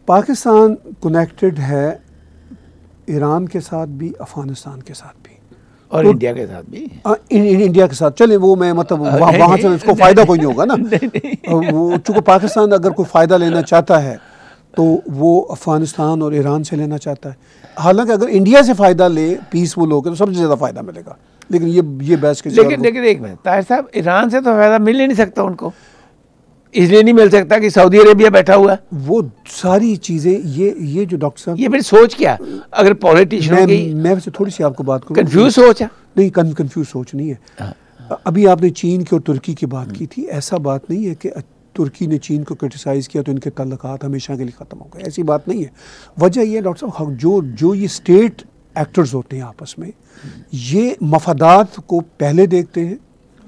پاکستان کنیکٹڈ ہے ایران کے ساتھ بھی افغانستان کے ساتھ بھی۔ اور انڈیا کے ساتھ بھی؟ انڈیا کے ساتھ۔ چلے وہ میں مطلب وہاں سے اس کو فائدہ کوئی نہیں ہوگا نا۔ وہ چونکہ پاکستان اگر کوئی فائدہ لینا چاہتا ہے تو وہ افغانستان اور ایران سے لینا چاہتا ہے۔ حالانکہ اگر انڈیا سے فائدہ لے پیس وہ لوگ تو سب سے زیادہ فائدہ ملے گا۔ لیکن یہ یہ بحث کے لیکن لیکن ایک منٹ طاہر صاحب ایران سے تو فائدہ مل ہی نہیں سکتا ان کو۔ اس لیے نہیں مل سکتا کہ سعودی عربیہ بیٹھا ہوا ہے۔ وہ ساری چیزیں یہ یہ جو ڈاکٹر صاحب یہ پھر سوچ کیا؟ اگر پولیٹیشن میں ویسے تھوڑی سی آپ کو بات کروں۔ کنفیوز سوچ ہے۔ نہیں کنفیوز سوچ نہیں ہے۔ ہاں۔ ابھی آپ نے چین کی اور ترکی کی بات کی تھی۔ ایسا بات نہیں ہے کہ ترکی نے چین کو کرٹیسائز کیا تو ان کے تعلقات ہمیشہ کے لیے ختم ہو گئے ایسی بات نہیں ہے۔ وجہ یہ ہے ڈاکٹر صاحب جو جو یہ اسٹیٹ ایکٹرز ہوتے ہیں آپس میں یہ مفادات کو پہلے دیکھتے ہیں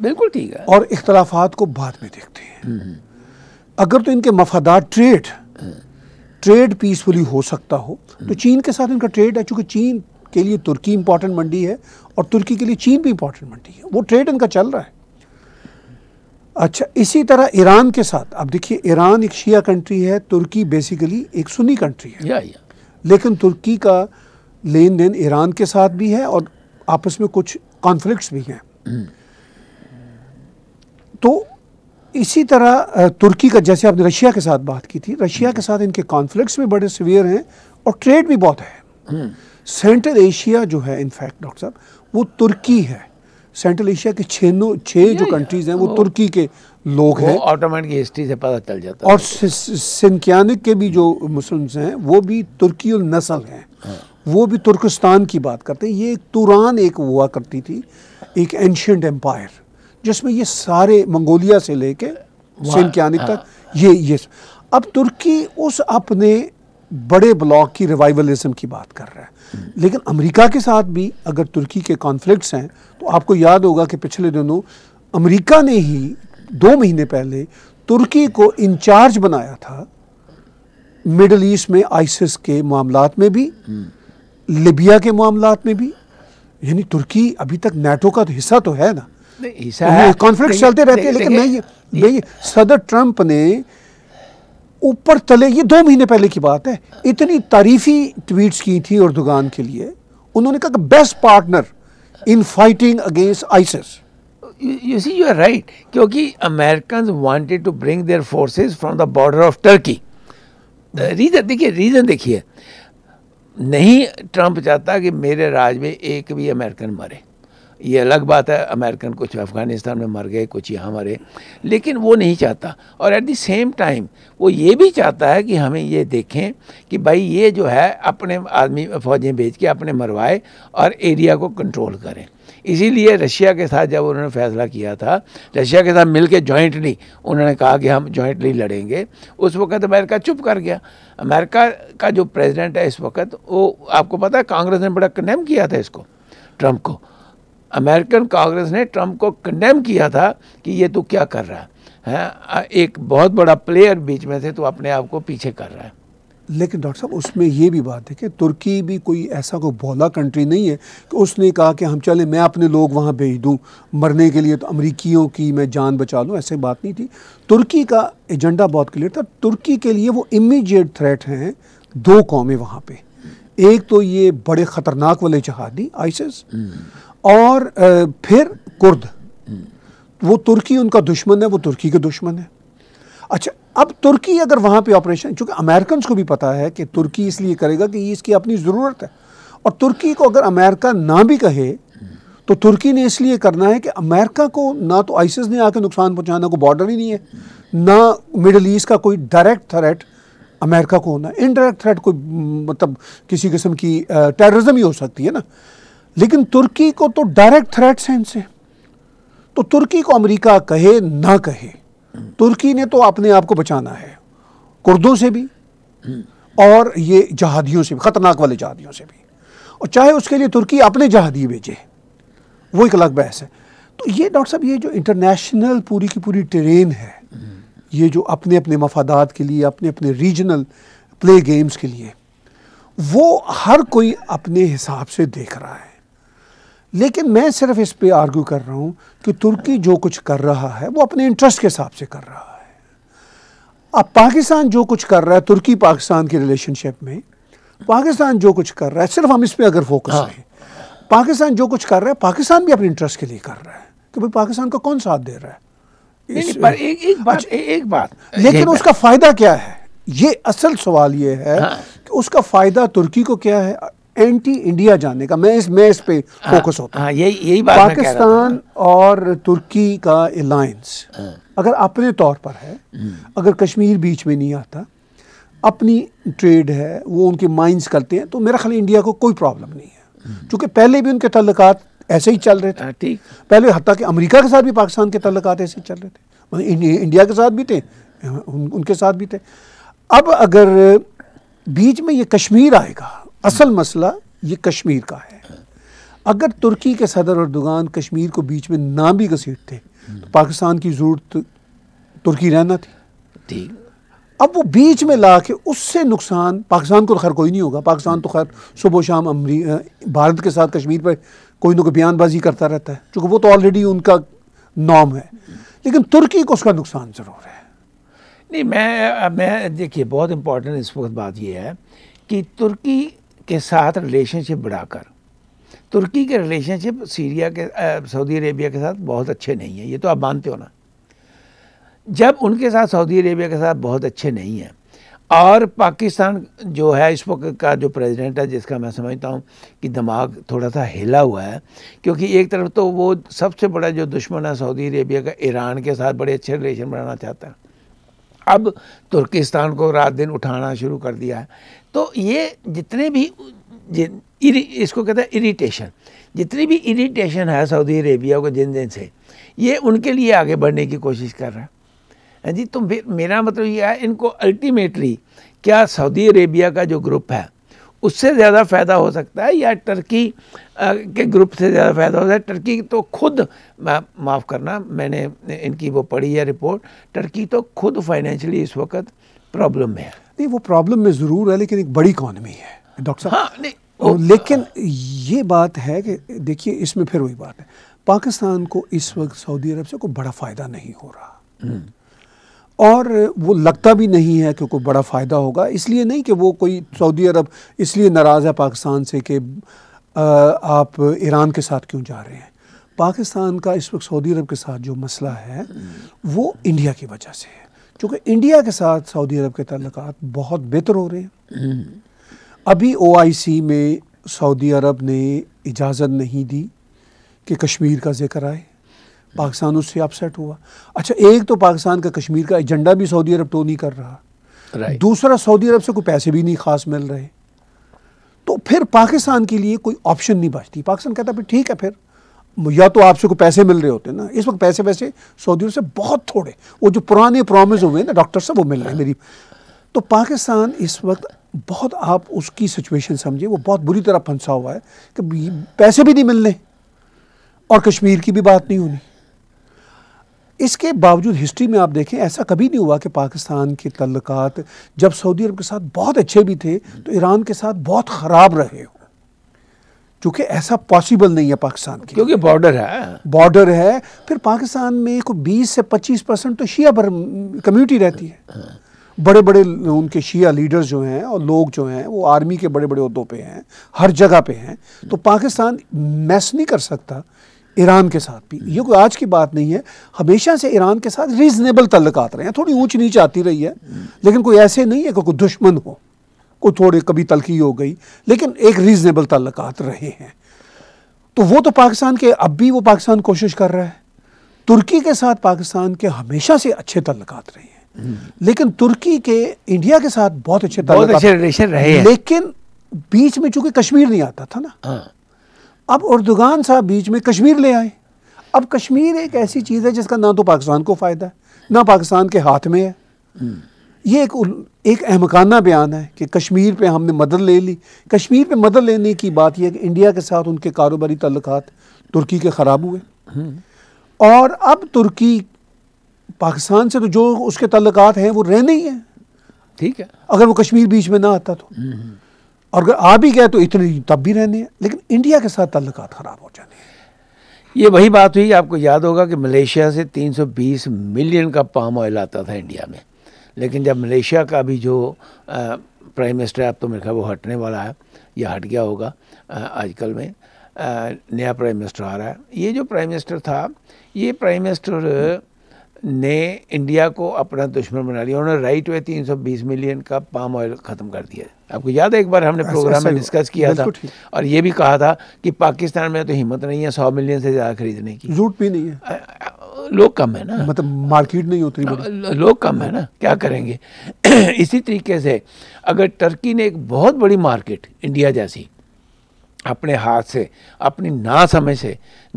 بالکل ٹھیک ہے۔ اور اختلافات کو بعد میں دیکھتے ہیں۔ اگر تو ان کے مفادات ٹریڈ ٹریڈ پیسفلی ہو سکتا ہو تو چین کے ساتھ ان کا ٹریڈ ہے چونکہ چین کے لیے ترکی امپورٹنٹ منڈی ہے اور ترکی کے لیے چین بھی امپورٹنٹ منڈی ہے۔ وہ ٹریڈ ان کا چل رہا ہے۔ اچھا اسی طرح ایران کے ساتھ۔ اب دیکھیے ایران ایک شیعہ کنٹری ہے ترکی بیسیکلی ایک سنی کنٹری ہے۔ لیکن ترکی کا لین دین ایران کے ساتھ بھی ہے اور آپس میں کچھ کانفلکٹس بھی ہیں۔ تو اسی طرح ترکی کا جیسے آپ نے رشیا کے ساتھ بات کی تھی رشیا کے ساتھ ان کے کانفلکٹس بھی بڑے سویئر ہیں اور ٹریڈ بھی بہت ہے۔ سینٹرل ایشیا جو ہے انفیکٹ ڈاکٹر صاحب وہ ترکی ہے۔ سینٹرل ایشیا کے چھ نو چھ جو کنٹریز ہیں وہ ترکی کے لوگ ہیں۔ آٹومن کی ہسٹری سے پتہ چل جاتا اور سنکیانک کے بھی جو مسلمس ہیں وہ بھی ترکی النسل ہیں۔ ہاں۔ وہ بھی ترکستان کی بات کرتے ہیں۔ یہ ایک توران ایک ہوا کرتی تھی ایک اینشنٹ امپائر جس میں یہ سارے منگولیا سے لے کے سینکیانک تک ہاں۔ یہ یہ اب ترکی اس اپنے بڑے بلاک کی ریوائولزم کی بات کر رہا ہے۔ لیکن امریکہ کے ساتھ بھی اگر ترکی کے کانفلکٹس ہیں تو آپ کو یاد ہوگا کہ پچھلے دنوں امریکہ نے ہی دو مہینے پہلے ترکی کو انچارج بنایا تھا۔ مڈل ایسٹ میں آئسس کے معاملات میں بھی لیبیا کے معاملات میں بھی۔ یعنی ترکی ابھی تک نیٹو کا تو حصہ تو ہے نا۔ کانفلکٹ چلتے رہتے ہیں لیکن میں یہ صدر ٹرمپ نے اوپر تلے یہ دو مہینے پہلے کی بات ہے اتنی تعریفی ٹویٹس کی تھی اردوگان کے لیے انہوں نے کہا کہ best partner in fighting against ISIS you see you are right کیونکہ Americans wanted to bring their forces from the border of Turkey reason دیکھیے ریزن دیکھیے۔ نہیں ٹرمپ چاہتا کہ میرے راج میں ایک بھی امریکن مرے۔ یہ الگ بات ہے امریکن کچھ افغانستان میں مر گئے، کچھ یہاں مرے، لیکن وہ نہیں چاہتا۔ اور ایٹ دی سیم ٹائم وہ یہ بھی چاہتا ہے کہ ہمیں یہ دیکھیں کہ بھائی یہ جو ہے، اپنے آدمی فوجیں بھیج کے اپنے مروائے اور ایریا کو کنٹرول کریں۔ اسی لیے رشیا کے ساتھ جب انہوں نے فیصلہ کیا تھا، رشیا کے ساتھ مل کے جوائنٹلی انہوں نے کہا کہ ہم جوائنٹلی لڑیں گے۔ اس وقت امریکہ چپ کر گیا۔ امریکہ کا جو پریزیڈنٹ ہے اس وقت، وہ آپ کو پتہ ہے کانگریس نے بڑا کنڈیم کیا تھا اس کو ٹرمپ کو۔ امریکن کانگریس نے ٹرمپ کو کنڈیم کیا تھا کہ یہ تو کیا کر رہا ہے ایک بہت بڑا پلیئر بیچ میں سے تو اپنے آپ کو پیچھے کر رہا ہے۔ لیکن ڈاکٹر صاحب اس میں یہ بھی بات ہے کہ ترکی بھی کوئی ایسا کوئی بولا کنٹری نہیں ہے کہ اس نے کہا کہ ہم چلیں میں اپنے لوگ وہاں بھیج دوں مرنے کے لیے تو امریکیوں کی میں جان بچا لوں ایسے بات نہیں تھی۔ ترکی کا ایجنڈا بہت کلیئر تھا ترکی کے لیے وہ امیجیٹ تھریٹ ہیں دو قومیں وہاں پہ۔ ایک تو یہ بڑے خطرناک والے جہادی آئسس اور پھر کرد۔ وہ ترکی ان کا دشمن ہے، وہ ترکی کے دشمن ہے اچھا اب ترکی اگر وہاں پہ آپریشن چونکہ امریکنس کو بھی پتا ہے کہ ترکی اس لیے کرے گا کہ یہ اس کی اپنی ضرورت ہے۔ اور ترکی کو اگر امریکہ نہ بھی کہے، تو ترکی نے اس لیے کرنا ہے کہ امریکہ کو نہ تو آئسس نے آ کے نقصان پہنچانا کو بارڈر ہی نہیں ہے۔ نہ مڈل ایسٹ کا کوئی ڈائریکٹ تھریٹ امریکہ کو ہونا انڈائریکٹ تھریٹ کوئی مطلب کسی قسم کی ٹیررزم ہی ہو سکتی ہے نا۔ لیکن ترکی کو تو ڈائریکٹ تھریٹس ہیں ان سے۔ تو ترکی کو امریکہ کہے نہ کہے، ترکی نے تو اپنے آپ کو بچانا ہے، کردوں سے بھی اور یہ جہادیوں سے بھی، خطرناک والے جہادیوں سے بھی۔ اور چاہے اس کے لیے ترکی اپنے جہادی بھیجے، وہ ایک الگ بحث ہے۔ تو یہ ڈاکٹر صاحب، یہ جو انٹرنیشنل پوری کی پوری ٹرین ہے، یہ جو اپنے اپنے مفادات کے لیے، اپنے اپنے ریجنل پلے گیمز کے لیے، وہ ہر کوئی اپنے حساب سے دیکھ رہا ہے۔ لیکن میں صرف اس پہ آرگو کر رہا ہوں کہ ترکی جو کچھ کر رہا ہے وہ اپنے انٹرسٹ کے حساب سے کر رہا ہے۔ اب پاکستان جو کچھ کر رہا ہے ترکی پاکستان کی ریلیشن شپ میں پاکستان جو کچھ کر رہا ہے صرف ہم اس پہ اگر فوکس ہاں۔ رہیں پاکستان جو کچھ کر رہا ہے پاکستان بھی اپنے انٹرسٹ کے لیے کر رہا ہے۔ کہ بھائی پاکستان کا کون ساتھ دے رہا ہے؟ ایک بات لیکن اس کا فائدہ کیا ہے؟ یہ اصل سوال یہ ہے ہاں۔ کہ اس کا فائدہ ترکی کو کیا ہے؟ اینٹی انڈیا جانے کا میں اس میں اس پہ فوکس ہاں، ہوتا ہوں۔ یہی بات پاکستان اور ترکی کا الائنس ہاں۔ اگر اپنے طور پر ہے اگر کشمیر بیچ میں نہیں آتا اپنی ٹریڈ ہے وہ ان کے مائنس کرتے ہیں تو میرا خیال انڈیا کو کوئی پرابلم نہیں ہے۔ چونکہ پہلے بھی ان کے تعلقات ایسے ہی چل رہے تھے۔ ہاں، پہلے حتیٰ کہ امریکہ کے ساتھ بھی پاکستان کے تعلقات ایسے ہی چل رہے تھے۔ انڈیا کے ساتھ بھی تھے ان کے ساتھ بھی تھے۔ اب اگر بیچ میں یہ کشمیر آئے گا اصل مسئلہ یہ کشمیر کا ہے۔ اگر ترکی کے صدر اردگان کشمیر کو بیچ میں نہ بھی گھسیٹتے تو پاکستان کی ضرورت ترکی رہنا تھی۔ اب وہ بیچ میں لا کے اس سے نقصان پاکستان کو تو خیر کوئی نہیں ہوگا۔ پاکستان تو خیر صبح و شام بھارت کے ساتھ کشمیر پر کوئی نہ کوئی بیان بازی کرتا رہتا ہے چونکہ وہ تو آلریڈی ان کا نام ہے۔ لیکن ترکی کو اس کا نقصان ضرور ہے۔ نہیں میں میں دیکھیے بہت امپورٹنٹ اس وقت بات یہ ہے کہ ترکی کے ساتھ ریلیشن شپ بڑھا کر۔ ترکی کے ریلیشن شپ سیریا کے سعودی عربیہ کے ساتھ بہت اچھے نہیں ہیں، یہ تو آپ مانتے ہو نا۔ جب ان کے ساتھ سعودی عربیہ کے ساتھ بہت اچھے نہیں ہیں، اور پاکستان جو ہے، اس وقت کا جو پریزیڈنٹ ہے، جس کا میں سمجھتا ہوں کہ دماغ تھوڑا سا ہلا ہوا ہے، کیونکہ ایک طرف تو وہ سب سے بڑا جو دشمن ہے سعودی عربیہ کا، ایران کے ساتھ بڑے اچھے ریلیشن بنانا چاہتا ہے۔ اب ترکستان کو رات دن اٹھانا شروع کر دیا ہے۔ تو یہ جتنے بھی اس کو کہتے ہیں اریٹیشن جتنی بھی اریٹیشن ہے سعودی عربیہ کو جن دن سے، یہ ان کے لیے آگے بڑھنے کی کوشش کر رہا ہے۔ ہاں جی تو میرا مطلب یہ ہے، ان کو الٹیمیٹلی کیا سعودی عربیہ کا جو گروپ ہے، اس سے زیادہ فائدہ ہو سکتا ہے یا ٹرکی کے گروپ سے زیادہ فائدہ ہو سکتا ہے؟ ٹرکی تو خود معاف کرنا، میں نے ان کی وہ پڑھی ہے رپورٹ ٹرکی تو خود فائنینشلی اس وقت پرابلم میں ہے۔ نہیں وہ پرابلم میں ضرور ہے لیکن ایک بڑی اکانومی ہے۔ ڈاکٹر صاحب ہاں لیکن یہ بات ہے کہ دیکھیے اس میں پھر وہی بات ہے۔ پاکستان کو اس وقت سعودی عرب سے کوئی بڑا فائدہ نہیں ہو رہا۔ اور وہ لگتا بھی نہیں ہے کہ کوئی بڑا فائدہ ہوگا۔ اس لیے نہیں کہ وہ کوئی سعودی عرب اس لیے ناراض ہے پاکستان سے کہ آپ ایران کے ساتھ کیوں جا رہے ہیں۔ پاکستان کا اس وقت سعودی عرب کے ساتھ جو مسئلہ ہے وہ انڈیا کی وجہ سے ہے۔ چونکہ انڈیا کے ساتھ سعودی عرب کے تعلقات بہت بہتر ہو رہے ہیں۔ ابھی او آئی سی میں سعودی عرب نے اجازت نہیں دی کہ کشمیر کا ذکر آئے۔ پاکستان اس سے اپسیٹ ہوا۔ اچھا ایک تو پاکستان کا کشمیر کا ایجنڈا بھی سعودی عرب تو نہیں کر رہا۔ دوسرا سعودی عرب سے کوئی پیسے بھی نہیں خاص مل رہے۔ تو پھر پاکستان کے لیے کوئی آپشن نہیں بچتی۔ پاکستان کہتا پھر ٹھیک ہے پھر۔ یا تو آپ سے کوئی پیسے مل رہے ہوتے ہیں نا، اس وقت پیسے ویسے سعودی عرب سے بہت تھوڑے، وہ جو پرانے پرومس ہوئے نا ڈاکٹر سے، وہ مل رہے ہیں میری۔ تو پاکستان اس وقت بہت آپ اس کی سچویشن سمجھے وہ بہت بری طرح پھنسا ہوا ہے کہ پیسے بھی نہیں ملنے اور کشمیر کی بھی بات نہیں ہونی۔ اس کے باوجود ہسٹری میں آپ دیکھیں، ایسا کبھی نہیں ہوا کہ پاکستان کے تعلقات جب سعودی عرب کے ساتھ بہت اچھے بھی تھے تو ایران کے ساتھ بہت خراب رہے ہو۔ چونکہ ایسا پاسبل نہیں ہے پاکستان کی کیونکہ بارڈر ہے۔ بارڈر ہے۔ پھر پاکستان میں کوئی بیس سے پچیس پرسنٹ تو شیعہ پر کمیونٹی رہتی ہے۔ بڑے بڑے ان کے شیعہ لیڈرز جو ہیں اور لوگ جو ہیں وہ آرمی کے بڑے بڑے عہدوں پہ ہیں ہر جگہ پہ ہیں۔ تو پاکستان میس نہیں کر سکتا ایران کے ساتھ بھی۔ یہ کوئی آج کی بات نہیں ہے۔ ہمیشہ سے ایران کے ساتھ ریزنیبل تعلقات رہے ہیں۔ تھوڑی اونچ نیچ آتی رہی ہے لیکن کوئی ایسے نہیں ہے کہ کوئی دشمن ہو۔ کوئی تھوڑے کبھی تلخی ہو گئی لیکن ایک ریزنیبل تعلقات رہے ہیں۔ تو وہ تو پاکستان کے اب بھی وہ پاکستان کوشش کر رہا ہے۔ ترکی کے ساتھ پاکستان کے ہمیشہ سے اچھے تعلقات رہے ہیں۔ لیکن ترکی کے انڈیا کے ساتھ بہت اچھے تعلقات رہے لیکن بیچ میں چونکہ کشمیر نہیں آتا تھا نا۔ ہاں۔ اب اردگان صاحب بیچ میں کشمیر لے آئے۔ اب کشمیر ایک ایسی چیز ہے جس کا نہ تو پاکستان کو فائدہ ہے نہ پاکستان کے ہاتھ میں ہے۔ یہ ایک ایک احمقانہ بیان ہے کہ کشمیر پہ ہم نے مدد لے لی۔ کشمیر پہ مدد لینے کی بات یہ ہے کہ انڈیا کے ساتھ ان کے کاروباری تعلقات ترکی کے خراب ہوئے۔ اور اب ترکی پاکستان سے تو جو اس کے تعلقات ہیں وہ رہنے ہی ہیں۔ ٹھیک ہے۔ اگر وہ کشمیر بیچ میں نہ آتا تو۔ اور اگر آ بھی گئے تو اتنے تب بھی رہنے ہیں۔ لیکن انڈیا کے ساتھ تعلقات خراب ہو جانے ہیں۔ یہ وہی بات ہوئی آپ کو یاد ہوگا کہ ملیشیا سے تین سو بیس ملین کا پام آئل آتا تھا انڈیا میں۔ لیکن جب ملیشیا کا بھی جو پرائم منسٹر اب تو میرے خیال وہ ہٹنے والا ہے یا ہٹ گیا ہوگا آج کل میں نیا پرائم منسٹر آ رہا ہے۔ یہ جو پرائم منسٹر تھا یہ پرائم منسٹر نے انڈیا کو اپنا دشمن بنا لیا۔ انہوں نے رائٹ ہوئے تین سو بیس ملین کا پام آئل ختم کر دیا آپ کو یاد ہے ایک بار ہم نے پروگرام میں ڈسکس کیا تھا اور یہ بھی کہا تھا کہ پاکستان میں تو ہمت نہیں ہے سو ملین سے زیادہ خریدنے کی۔ جھوٹ بھی نہیں ہے۔ لوگ کم ہے نا۔ مطلب مارکیٹ نہیں ہوتی لوگ کم ہے نا کیا کریں گے؟ اسی طریقے سے اگر ٹرکی نے ایک بہت بڑی مارکیٹ انڈیا جیسی اپنے ہاتھ سے اپنی نا سمجھ سے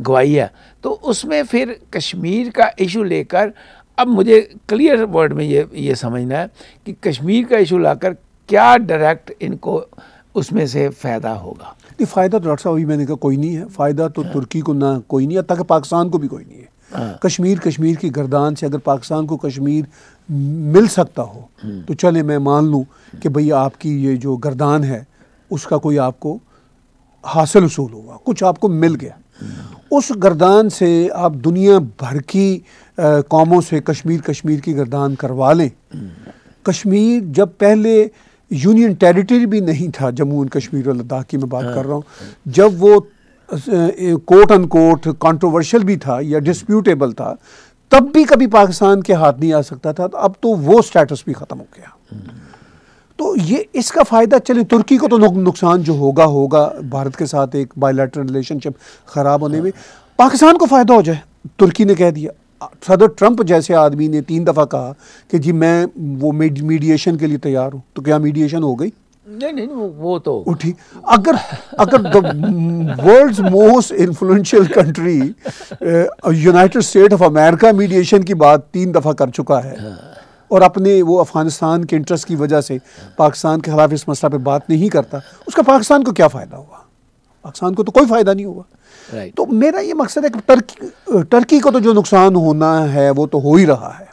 گوائی ہے تو اس میں پھر کشمیر کا ایشو لے کر اب مجھے کلیئر ورڈ میں یہ یہ سمجھنا ہے کہ کشمیر کا ایشو لا کر کیا ڈائریکٹ ان کو اس میں سے فائدہ ہوگا۔ نہیں فائدہ تو ڈاکٹر صاحب ابھی میں نے کہا کوئی نہیں ہے۔ فائدہ تو ترکی کو نہ کوئی نہیں ہے تاکہ پاکستان کو بھی کوئی نہیں ہے۔ کشمیر کشمیر کی گردان سے اگر پاکستان کو کشمیر مل سکتا ہو تو چلے میں مان لوں کہ بھئی آپ کی یہ جو گردان ہے اس کا کوئی آپ کو حاصل اصول ہوا کچھ آپ کو مل گیا۔ اس گردان سے آپ دنیا بھر کی قوموں سے کشمیر کشمیر کی گردان کروا لیں۔ کشمیر جب پہلے یونین ٹیریٹری بھی نہیں تھا جموں اینڈ کشمیر اور لداخ کی میں بات کر رہا ہوں جب وہ کوٹ ان کوٹ کانٹروورشل بھی تھا یا ڈسپیوٹیبل تھا، تب بھی کبھی پاکستان کے ہاتھ نہیں آ سکتا تھا اب تو وہ سٹیٹس بھی ختم ہو گیا۔ تو یہ اس کا فائدہ، چلیں ترکی کو تو نقصان جو ہوگا ہوگا بھارت کے ساتھ ایک بائی ریلیشن شپ خراب ہونے میں۔ پاکستان کو فائدہ ہو جائے، ترکی نے کہہ دیا۔ صدر ٹرمپ جیسے آدمی نے تین دفعہ کہا کہ جی میں وہ میڈیشن کے لیے تیار ہوں۔ تو کیا میڈیشن ہو گئی؟ نہیں نہیں وہ تو اٹھی۔ اگر اگر world most influential country United State of America mediation کی بات تین دفعہ کر چکا ہے ہاں۔ اور اپنے وہ افغانستان کے انٹرسٹ کی وجہ سے پاکستان کے خلاف اس مسئلہ پہ بات نہیں کرتا اس کا پاکستان کو کیا فائدہ ہوا؟ پاکستان کو تو کوئی فائدہ نہیں ہوا۔ تو میرا یہ مقصد ہے کہ ٹرکی کو تو جو نقصان ہونا ہے وہ تو ہو ہی رہا ہے۔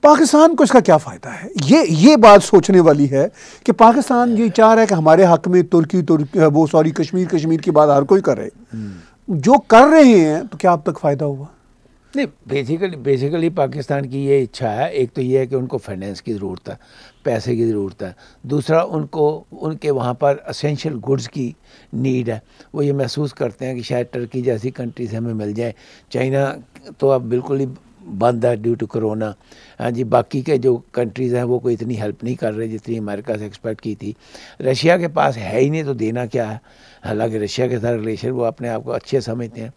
پاکستان کو اس کا کیا فائدہ ہے؟ یہ یہ بات سوچنے والی ہے کہ پاکستان یہ چاہ رہا ہے کہ ہمارے حق میں ترکی ترکی وہ سوری کشمیر کشمیر کی بات ہر کوئی کرے جو کر رہے ہیں تو کیا اب تک فائدہ ہوا؟ نہیں بیسیکلی بیسیکلی پاکستان کی یہ اچھا ہے۔ ایک تو یہ ہے کہ ان کو فائنینس کی ضرورت ہے پیسے کی ضرورت ہے۔ دوسرا ان کو ان کے وہاں پر اسینشیل گڈز کی نیڈ ہے۔ وہ یہ محسوس کرتے ہیں کہ شاید ٹرکی جیسی کنٹری سے ہمیں مل جائے چائنا تو اب بالکل ہی بند ہے ڈیو ٹو کرونا ہاں جی باقی کے جو کنٹریز ہیں، وہ کوئی اتنی ہیلپ نہیں کر رہے جتنی امریکہ سے ایکسپیکٹ کی تھی۔ رشیا کے پاس ہے ہی نہیں تو دینا کیا ہے؟ حالانکہ رشیا کے ساتھ ریلیشن وہ اپنے آپ کو اچھے سمجھتے ہیں۔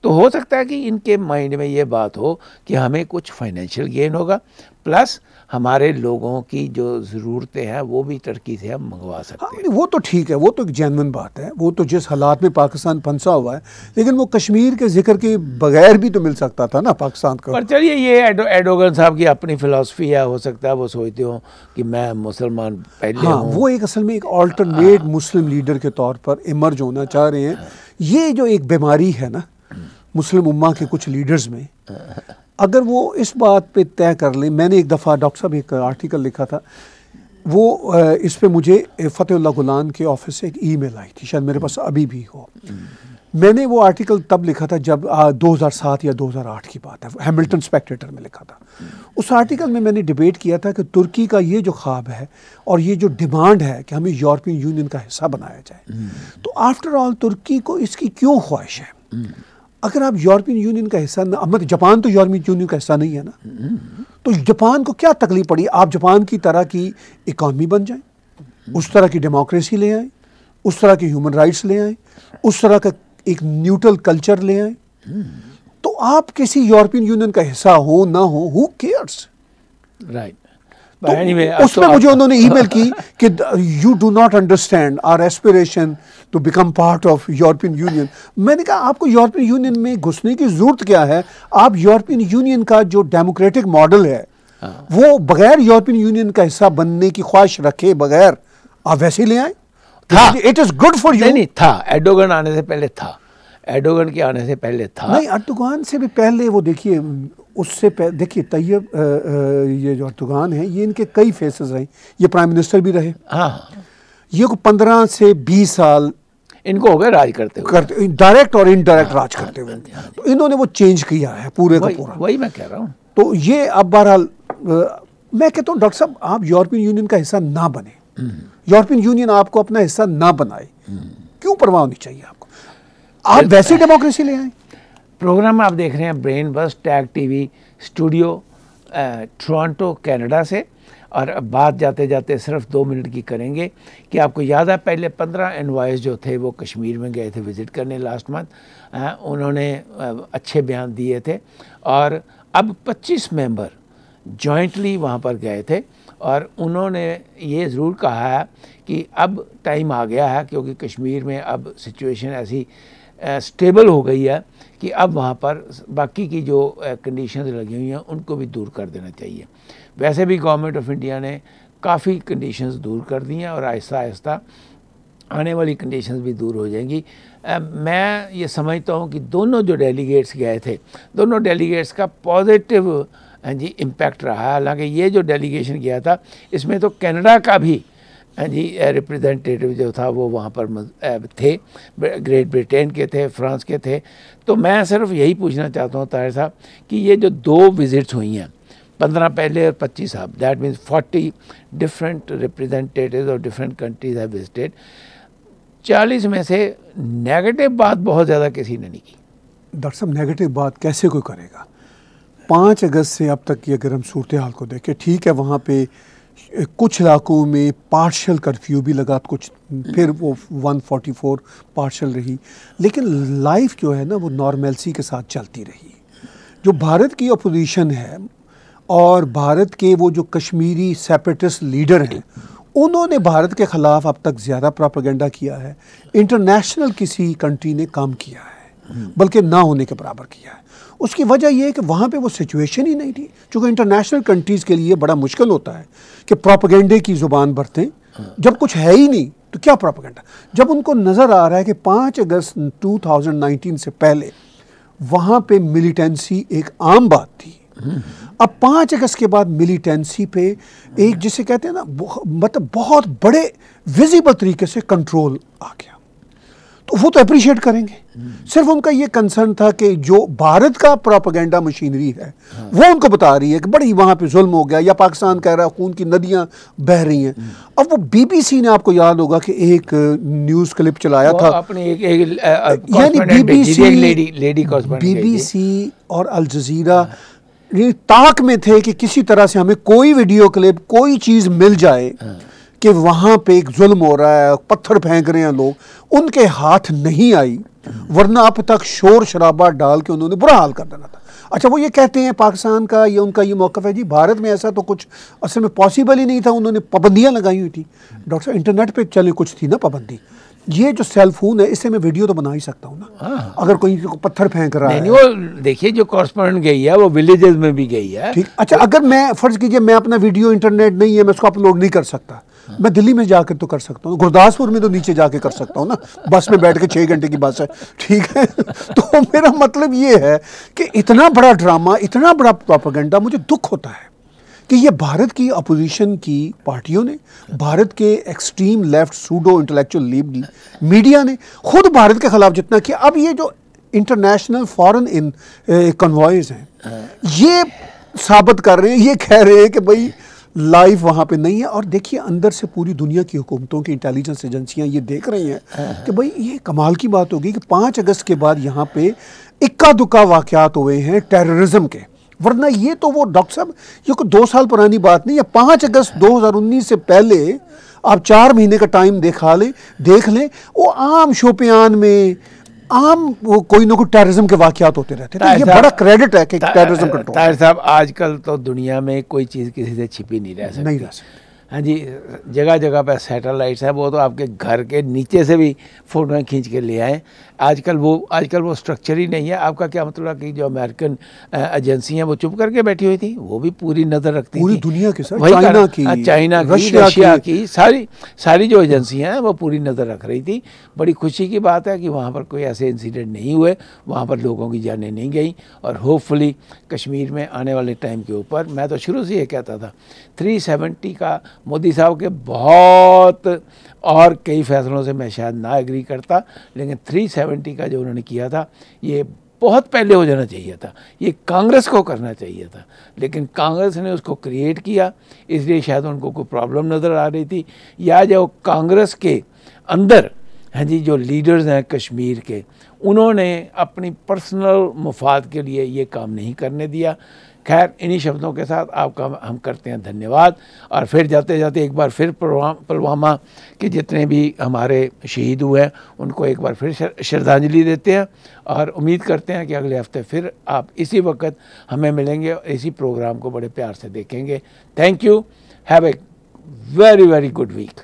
تو ہو سکتا ہے کہ ان کے مائنڈ میں یہ بات ہو کہ ہمیں کچھ فائنینشیل گین ہوگا۔ پلس ہمارے لوگوں کی جو ضرورتیں ہیں وہ بھی ترکی سے ہم منگوا سکتے ہیں۔ ہاں، وہ تو ٹھیک ہے وہ تو ایک جینون بات ہے۔ وہ تو جس حالات میں پاکستان پھنسا ہوا ہے لیکن وہ کشمیر کے ذکر کے بغیر بھی تو مل سکتا تھا نا پاکستان کا پر چلیے یہ ایڈوگن صاحب کی اپنی فلاسفی ہے ہو سکتا ہے وہ سوچتے ہوں کہ میں مسلمان پہلے ہاں ہوں۔ وہ ایک اصل میں ایک آلٹرنیٹ مسلم لیڈر کے طور پر ایمرج ہونا چاہ رہے ہیں۔ یہ جو ایک بیماری ہے نا مسلم امہ کے کچھ لیڈرز میں اگر وہ اس بات پہ طے کر لیں، میں نے ایک دفعہ ڈاکٹر صاحب ایک آرٹیکل لکھا تھا، وہ اس پہ مجھے فتح اللہ گلان کے آفس سے ایک ای میل آئی تھی، شاید میرے پاس ابھی بھی ہو۔ میں نے وہ آرٹیکل تب لکھا تھا جب دو ہزار سات یا دو ہزار آٹھ کی بات ہے ہیملٹن اسپیکٹیٹر میں لکھا تھا۔ اس آرٹیکل میں میں نے ڈبیٹ کیا تھا کہ ترکی کا یہ جو خواب ہے اور یہ جو ڈیمانڈ ہے کہ ہمیں یورپین یونین کا حصہ بنایا جائے۔ تو آفٹر آل ترکی کو اس کی کیوں خواہش ہے؟ اگر آپ یورپین یونین کا حصہ نہ مطلب جاپان تو یورپین یونین کا حصہ نہیں ہے نا؟ تو جاپان کو کیا تکلیف پڑی؟ آپ جاپان کی طرح کی اکانومی بن جائیں، اس طرح کی ڈیموکریسی لے آئیں، اس طرح کی ہیومن رائٹس لے آئیں، اس طرح کا ایک نیوٹرل کلچر لے آئیں۔ تو آپ کسی یورپین یونین کا حصہ ہو نہ ہو ہو کیئرس رائٹ اس میں مجھے انہوں نے ای میل کی کہ you do not understand our aspiration to become part of European Union میں نے کہا آپ کو یورپین یونین میں گھسنے کی ضرورت کیا ہے؟ آپ یورپین یونین کا جو ڈیموکریٹک ماڈل ہے وہ بغیر یورپین یونین کا حصہ بننے کی خواہش رکھے بغیر آپ ویسے لے آئیں؟ تھا۔ It is good for you نہیں تھا۔ ایڈوگن آنے سے پہلے تھا۔ ایڈوگن کے آنے سے پہلے تھا۔ نہیں اردوگان سے بھی پہلے وہ دیکھیے اس سے دیکھیے طیب یہ جو اردوگان ہیں یہ ان کے کئی فیسز رہے یہ پرائم منسٹر بھی رہے۔ ہاں۔ یہ کو پندرہ سے بیس سال ان کو ہو گئے راج کرتے ہوئے۔ ڈائریکٹ اور انڈائریکٹ راج کرتے ہوئے۔ تو انہوں نے وہ چینج کیا ہے پورے کا پورا۔ وہی میں کہہ رہا ہوں۔ تو یہ اب بہرحال میں کہتا ہوں ڈاکٹر صاحب آپ یورپین یونین کا حصہ نہ بنے یورپین یونین آپ کو اپنا حصہ نہ بنائے۔ کیوں پرواہ ہونی چاہیے آپ کو؟ آپ ویسی ڈیموکریسی لے آئیں۔ پروگرام آپ دیکھ رہے ہیں برین بس، TAG T V studio Toronto, Canada سے۔ اور اب بات جاتے جاتے صرف دو منٹ کی کریں گے کہ آپ کو یاد ہے پہلے پندرہ انوائز جو تھے وہ کشمیر میں گئے تھے وزٹ کرنے لاسٹ منتھ انہوں نے اچھے بیان دیے تھے۔ اور اب پچیس ممبر جوائنٹلی وہاں پر گئے تھے۔ اور انہوں نے یہ ضرور کہا ہے کہ اب ٹائم آ گیا ہے کیونکہ کشمیر میں اب سچویشن ایسی سٹیبل ہو گئی ہے۔ کہ اب وہاں پر باقی کی جو کنڈیشنز لگی ہوئی ہیں، ان کو بھی دور کر دینا چاہیے۔ ویسے بھی گورنمنٹ آف انڈیا نے کافی کنڈیشنز دور کر دی ہیں اور آہستہ آہستہ آنے والی کنڈیشنز بھی دور ہو جائیں گی۔ میں یہ سمجھتا ہوں کہ دونوں جو ڈیلیگیٹس گئے تھے، دونوں ڈیلیگیٹس کا پازیٹیو ہاں جی امپیکٹ رہا۔ ہے حالانکہ یہ جو ڈیلیگیشن گیا تھا، اس میں تو کینیڈا کا بھی ہاں جی ریپرزینٹیو جو تھا، وہ وہاں پر تھے، گریٹ بریٹین کے تھے، فرانس کے تھے. تو میں صرف یہی پوچھنا چاہتا ہوں طاہر صاحب، کہ یہ جو دو وزٹس ہوئی ہیں، پندرہ پہلے اور پچیس صاحب that means forty different representatives اور ڈفرینٹ کنٹریز ہے وزٹیڈ چالیس میں سے نیگیٹو بات بہت زیادہ کسی نے نہیں کی. ڈاکٹر صاحب نیگیٹو بات کیسے کوئی کرے گا؟ پانچ اگست سے اب تک کی اگر ہم صورتحال کو دیکھیں، ٹھیک ہے وہاں پہ کچھ علاقوں میں پارشل کرفیو بھی لگا، کچھ پھر وہ ون فورٹی فور پارشل رہی۔ لیکن لائف جو ہے نا، وہ نارملسی کے ساتھ چلتی رہی۔ جو بھارت کی اپوزیشن ہے اور بھارت کے وہ جو کشمیری سیپریٹس لیڈر ہیں، انہوں نے بھارت کے خلاف اب تک زیادہ پراپرگنڈا کیا ہے۔ انٹرنیشنل کسی کنٹری نے کام کیا ہے۔ بلکہ نہ ہونے کے برابر کیا ہے۔ اس کی وجہ یہ ہے کہ وہاں پہ وہ سچویشن ہی نہیں تھی۔ چونکہ انٹرنیشنل کنٹریز کے لیے بڑا مشکل ہوتا ہے کہ پراپگینڈے کی زبان برتیں۔ جب کچھ ہے ہی نہیں، تو کیا پراپگینڈا جب ان کو نظر آ رہا ہے کہ پانچ اگست ٹو تھاؤزنڈ نائنٹین سے پہلے وہاں پہ ملیٹنسی ایک عام بات تھی۔ اب پانچ اگست کے بعد ملیٹنسی پہ ایک جسے کہتے ہیں نا مطلب بہت بڑے ویزیبل طریقے سے کنٹرول آ گیا۔ تو وہ تو اپریشیٹ کریں گے۔ صرف ان کا یہ کنسرن تھا کہ جو بھارت کا پراپگینڈا مشینری ہے وہ ان کو بتا رہی ہے کہ بڑی وہاں پہ ظلم ہو گیا یا پاکستان کہہ رہا ہے خون کی ندیاں بہ رہی ہیں۔ اب وہ بی بی سی نے آپ کو یاد ہوگا کہ ایک نیوز کلپ چلایا تھا۔ یعنی B B C B B C اور الجزیرہ تاک میں تھے کہ کسی طرح سے ہمیں کوئی ویڈیو کلپ کوئی چیز مل جائے۔ کہ وہاں پہ ایک ظلم ہو رہا ہے، پتھر پھینک رہے ہیں لوگ، ان کے ہاتھ نہیں آئی، ورنہ اب تک شور شرابہ ڈال کے انہوں نے برا حال کر دینا تھا۔ اچھا وہ یہ کہتے ہیں پاکستان کا یہ ان کا یہ موقف ہے جی بھارت میں ایسا تو کچھ اصل میں پاسبل ہی نہیں تھا، انہوں نے پابندیاں لگائی ہوئی تھی ڈاکٹر صاحب، انٹرنیٹ پہ چلے کچھ تھی نا پابندی۔ یہ جو سیل فون ہے اس سے میں ویڈیو تو بنا ہی سکتا ہوں نا۔ ہاں۔ اگر کوئی پتھر پھینک رہا ہے۔ وہ دیکھیے جو کورسپونڈنٹ گئی ہے وہ ولیجز میں بھی گئی ہے۔ ٹھیک۔ اچھا اگر میں فرض کیجیے میں اپنا ویڈیو انٹرنیٹ نہیں ہے میں اس کو اپلوڈ نہیں کر سکتا۔ میں دلی میں جا کے تو کر سکتا ہوں۔ گرداسپور میں تو نیچے جا کے کر سکتا ہوں نا۔ بس میں بیٹھ کے چھ گھنٹے کی بس ہے۔ ٹھیک ہے۔ تو میرا مطلب یہ ہے کہ اتنا بڑا ڈرامہ اتنا بڑا پروپیگنڈا مجھے دکھ ہوتا ہے۔ کہ یہ بھارت کی اپوزیشن کی پارٹیوں نے، بھارت کے extreme left pseudo intellectual lib media نے خود بھارت کے خلاف جتنا کیا۔ اب یہ جو انٹرنیشنل فورن ان کنوائز ہیں، یہ ثابت کر رہے ہیں، یہ کہہ رہے ہیں کہ بھائی لائف وہاں پہ نہیں ہے۔ اور دیکھیے اندر سے پوری دنیا کی حکومتوں کی انٹیلیجنس ایجنسیاں یہ دیکھ رہی ہیں کہ بھائی یہ کمال کی بات ہوگی کہ پانچ اگست کے بعد یہاں پہ اکا دکا واقعات ہوئے ہیں ٹیررزم کے۔ ورنہ یہ تو وہ ڈاکٹر صاحب یہ کوئی دو سال پرانی بات نہیں ہے پانچ اگست دو ہزار انیس سے پہلے آپ چار مہینے کا ٹائم دیکھا لیں دیکھ لیں وہ عام شوپیان میں عام وہ کوئی نہ کوئی ٹیررزم کے واقعات ہوتے رہتے ہیں یہ بڑا کریڈٹ ہے کہ ٹیررزم کنٹرول طاہر صاحب آج کل تو دنیا میں کوئی چیز کسی سے چھپی نہیں رہ سکتی نہیں رہ سکتی ہاں جی جگہ جگہ پہ سیٹلائٹس ہیں وہ تو آپ کے گھر کے نیچے سے بھی فوٹویں کھینچ کے لے آئیں۔ آج کل وہ آج کل وہ سٹرکچر ہی نہیں ہے۔ آپ کا کیا مطلب کہ جو امریکن ایجنسی ہیں وہ چپ کر کے بیٹھی ہوئی تھی وہ بھی پوری نظر رکھتی پوری دنیا کی چائنا کی چائنا کی رشیا کی۔ ساری ساری جو ایجنسی ہیں وہ پوری نظر رکھ رہی تھی بڑی خوشی کی بات ہے کہ وہاں پر کوئی ایسے انسیڈنٹ نہیں ہوئے۔ وہاں پر لوگوں کی جانیں نہیں گئیں۔ اور ہوپ فلی کشمیر میں آنے والے ٹائم کے اوپر میں تو شروع سے یہ کہتا تھا تھری سیونٹی کا مودی صاحب کے بہت اور کئی فیصلوں سے میں شاید نہ اگری کرتا، لیکن تھری سیونٹی کا جو انہوں نے کیا تھا، یہ بہت پہلے ہو جانا چاہیے تھا، یہ کانگریس کو کرنا چاہیے تھا، لیکن کانگریس نے اس کو کریٹ کیا، اس لیے شاید ان کو کوئی پرابلم نظر آ رہی تھی، یا جو کانگریس کے اندر ہیں جی جو لیڈرز ہیں کشمیر کے، انہوں نے اپنی پرسنل مفاد کے لیے یہ کام نہیں کرنے دیا۔ خیر، انہی شبدوں کے ساتھ آپ کا ہم کرتے ہیں دھنیواد۔ اور پھر جاتے جاتے ایک بار پھر پلوامہ کے جتنے بھی ہمارے شہید ہوئے ہیں، ان کو ایک بار پھر شردھانجلی دیتے ہیں۔ اور امید کرتے ہیں کہ اگلے ہفتے پھر آپ اسی وقت ہمیں ملیں گے اور اسی پروگرام کو بڑے پیار سے دیکھیں گے۔ Thank you have a very very good week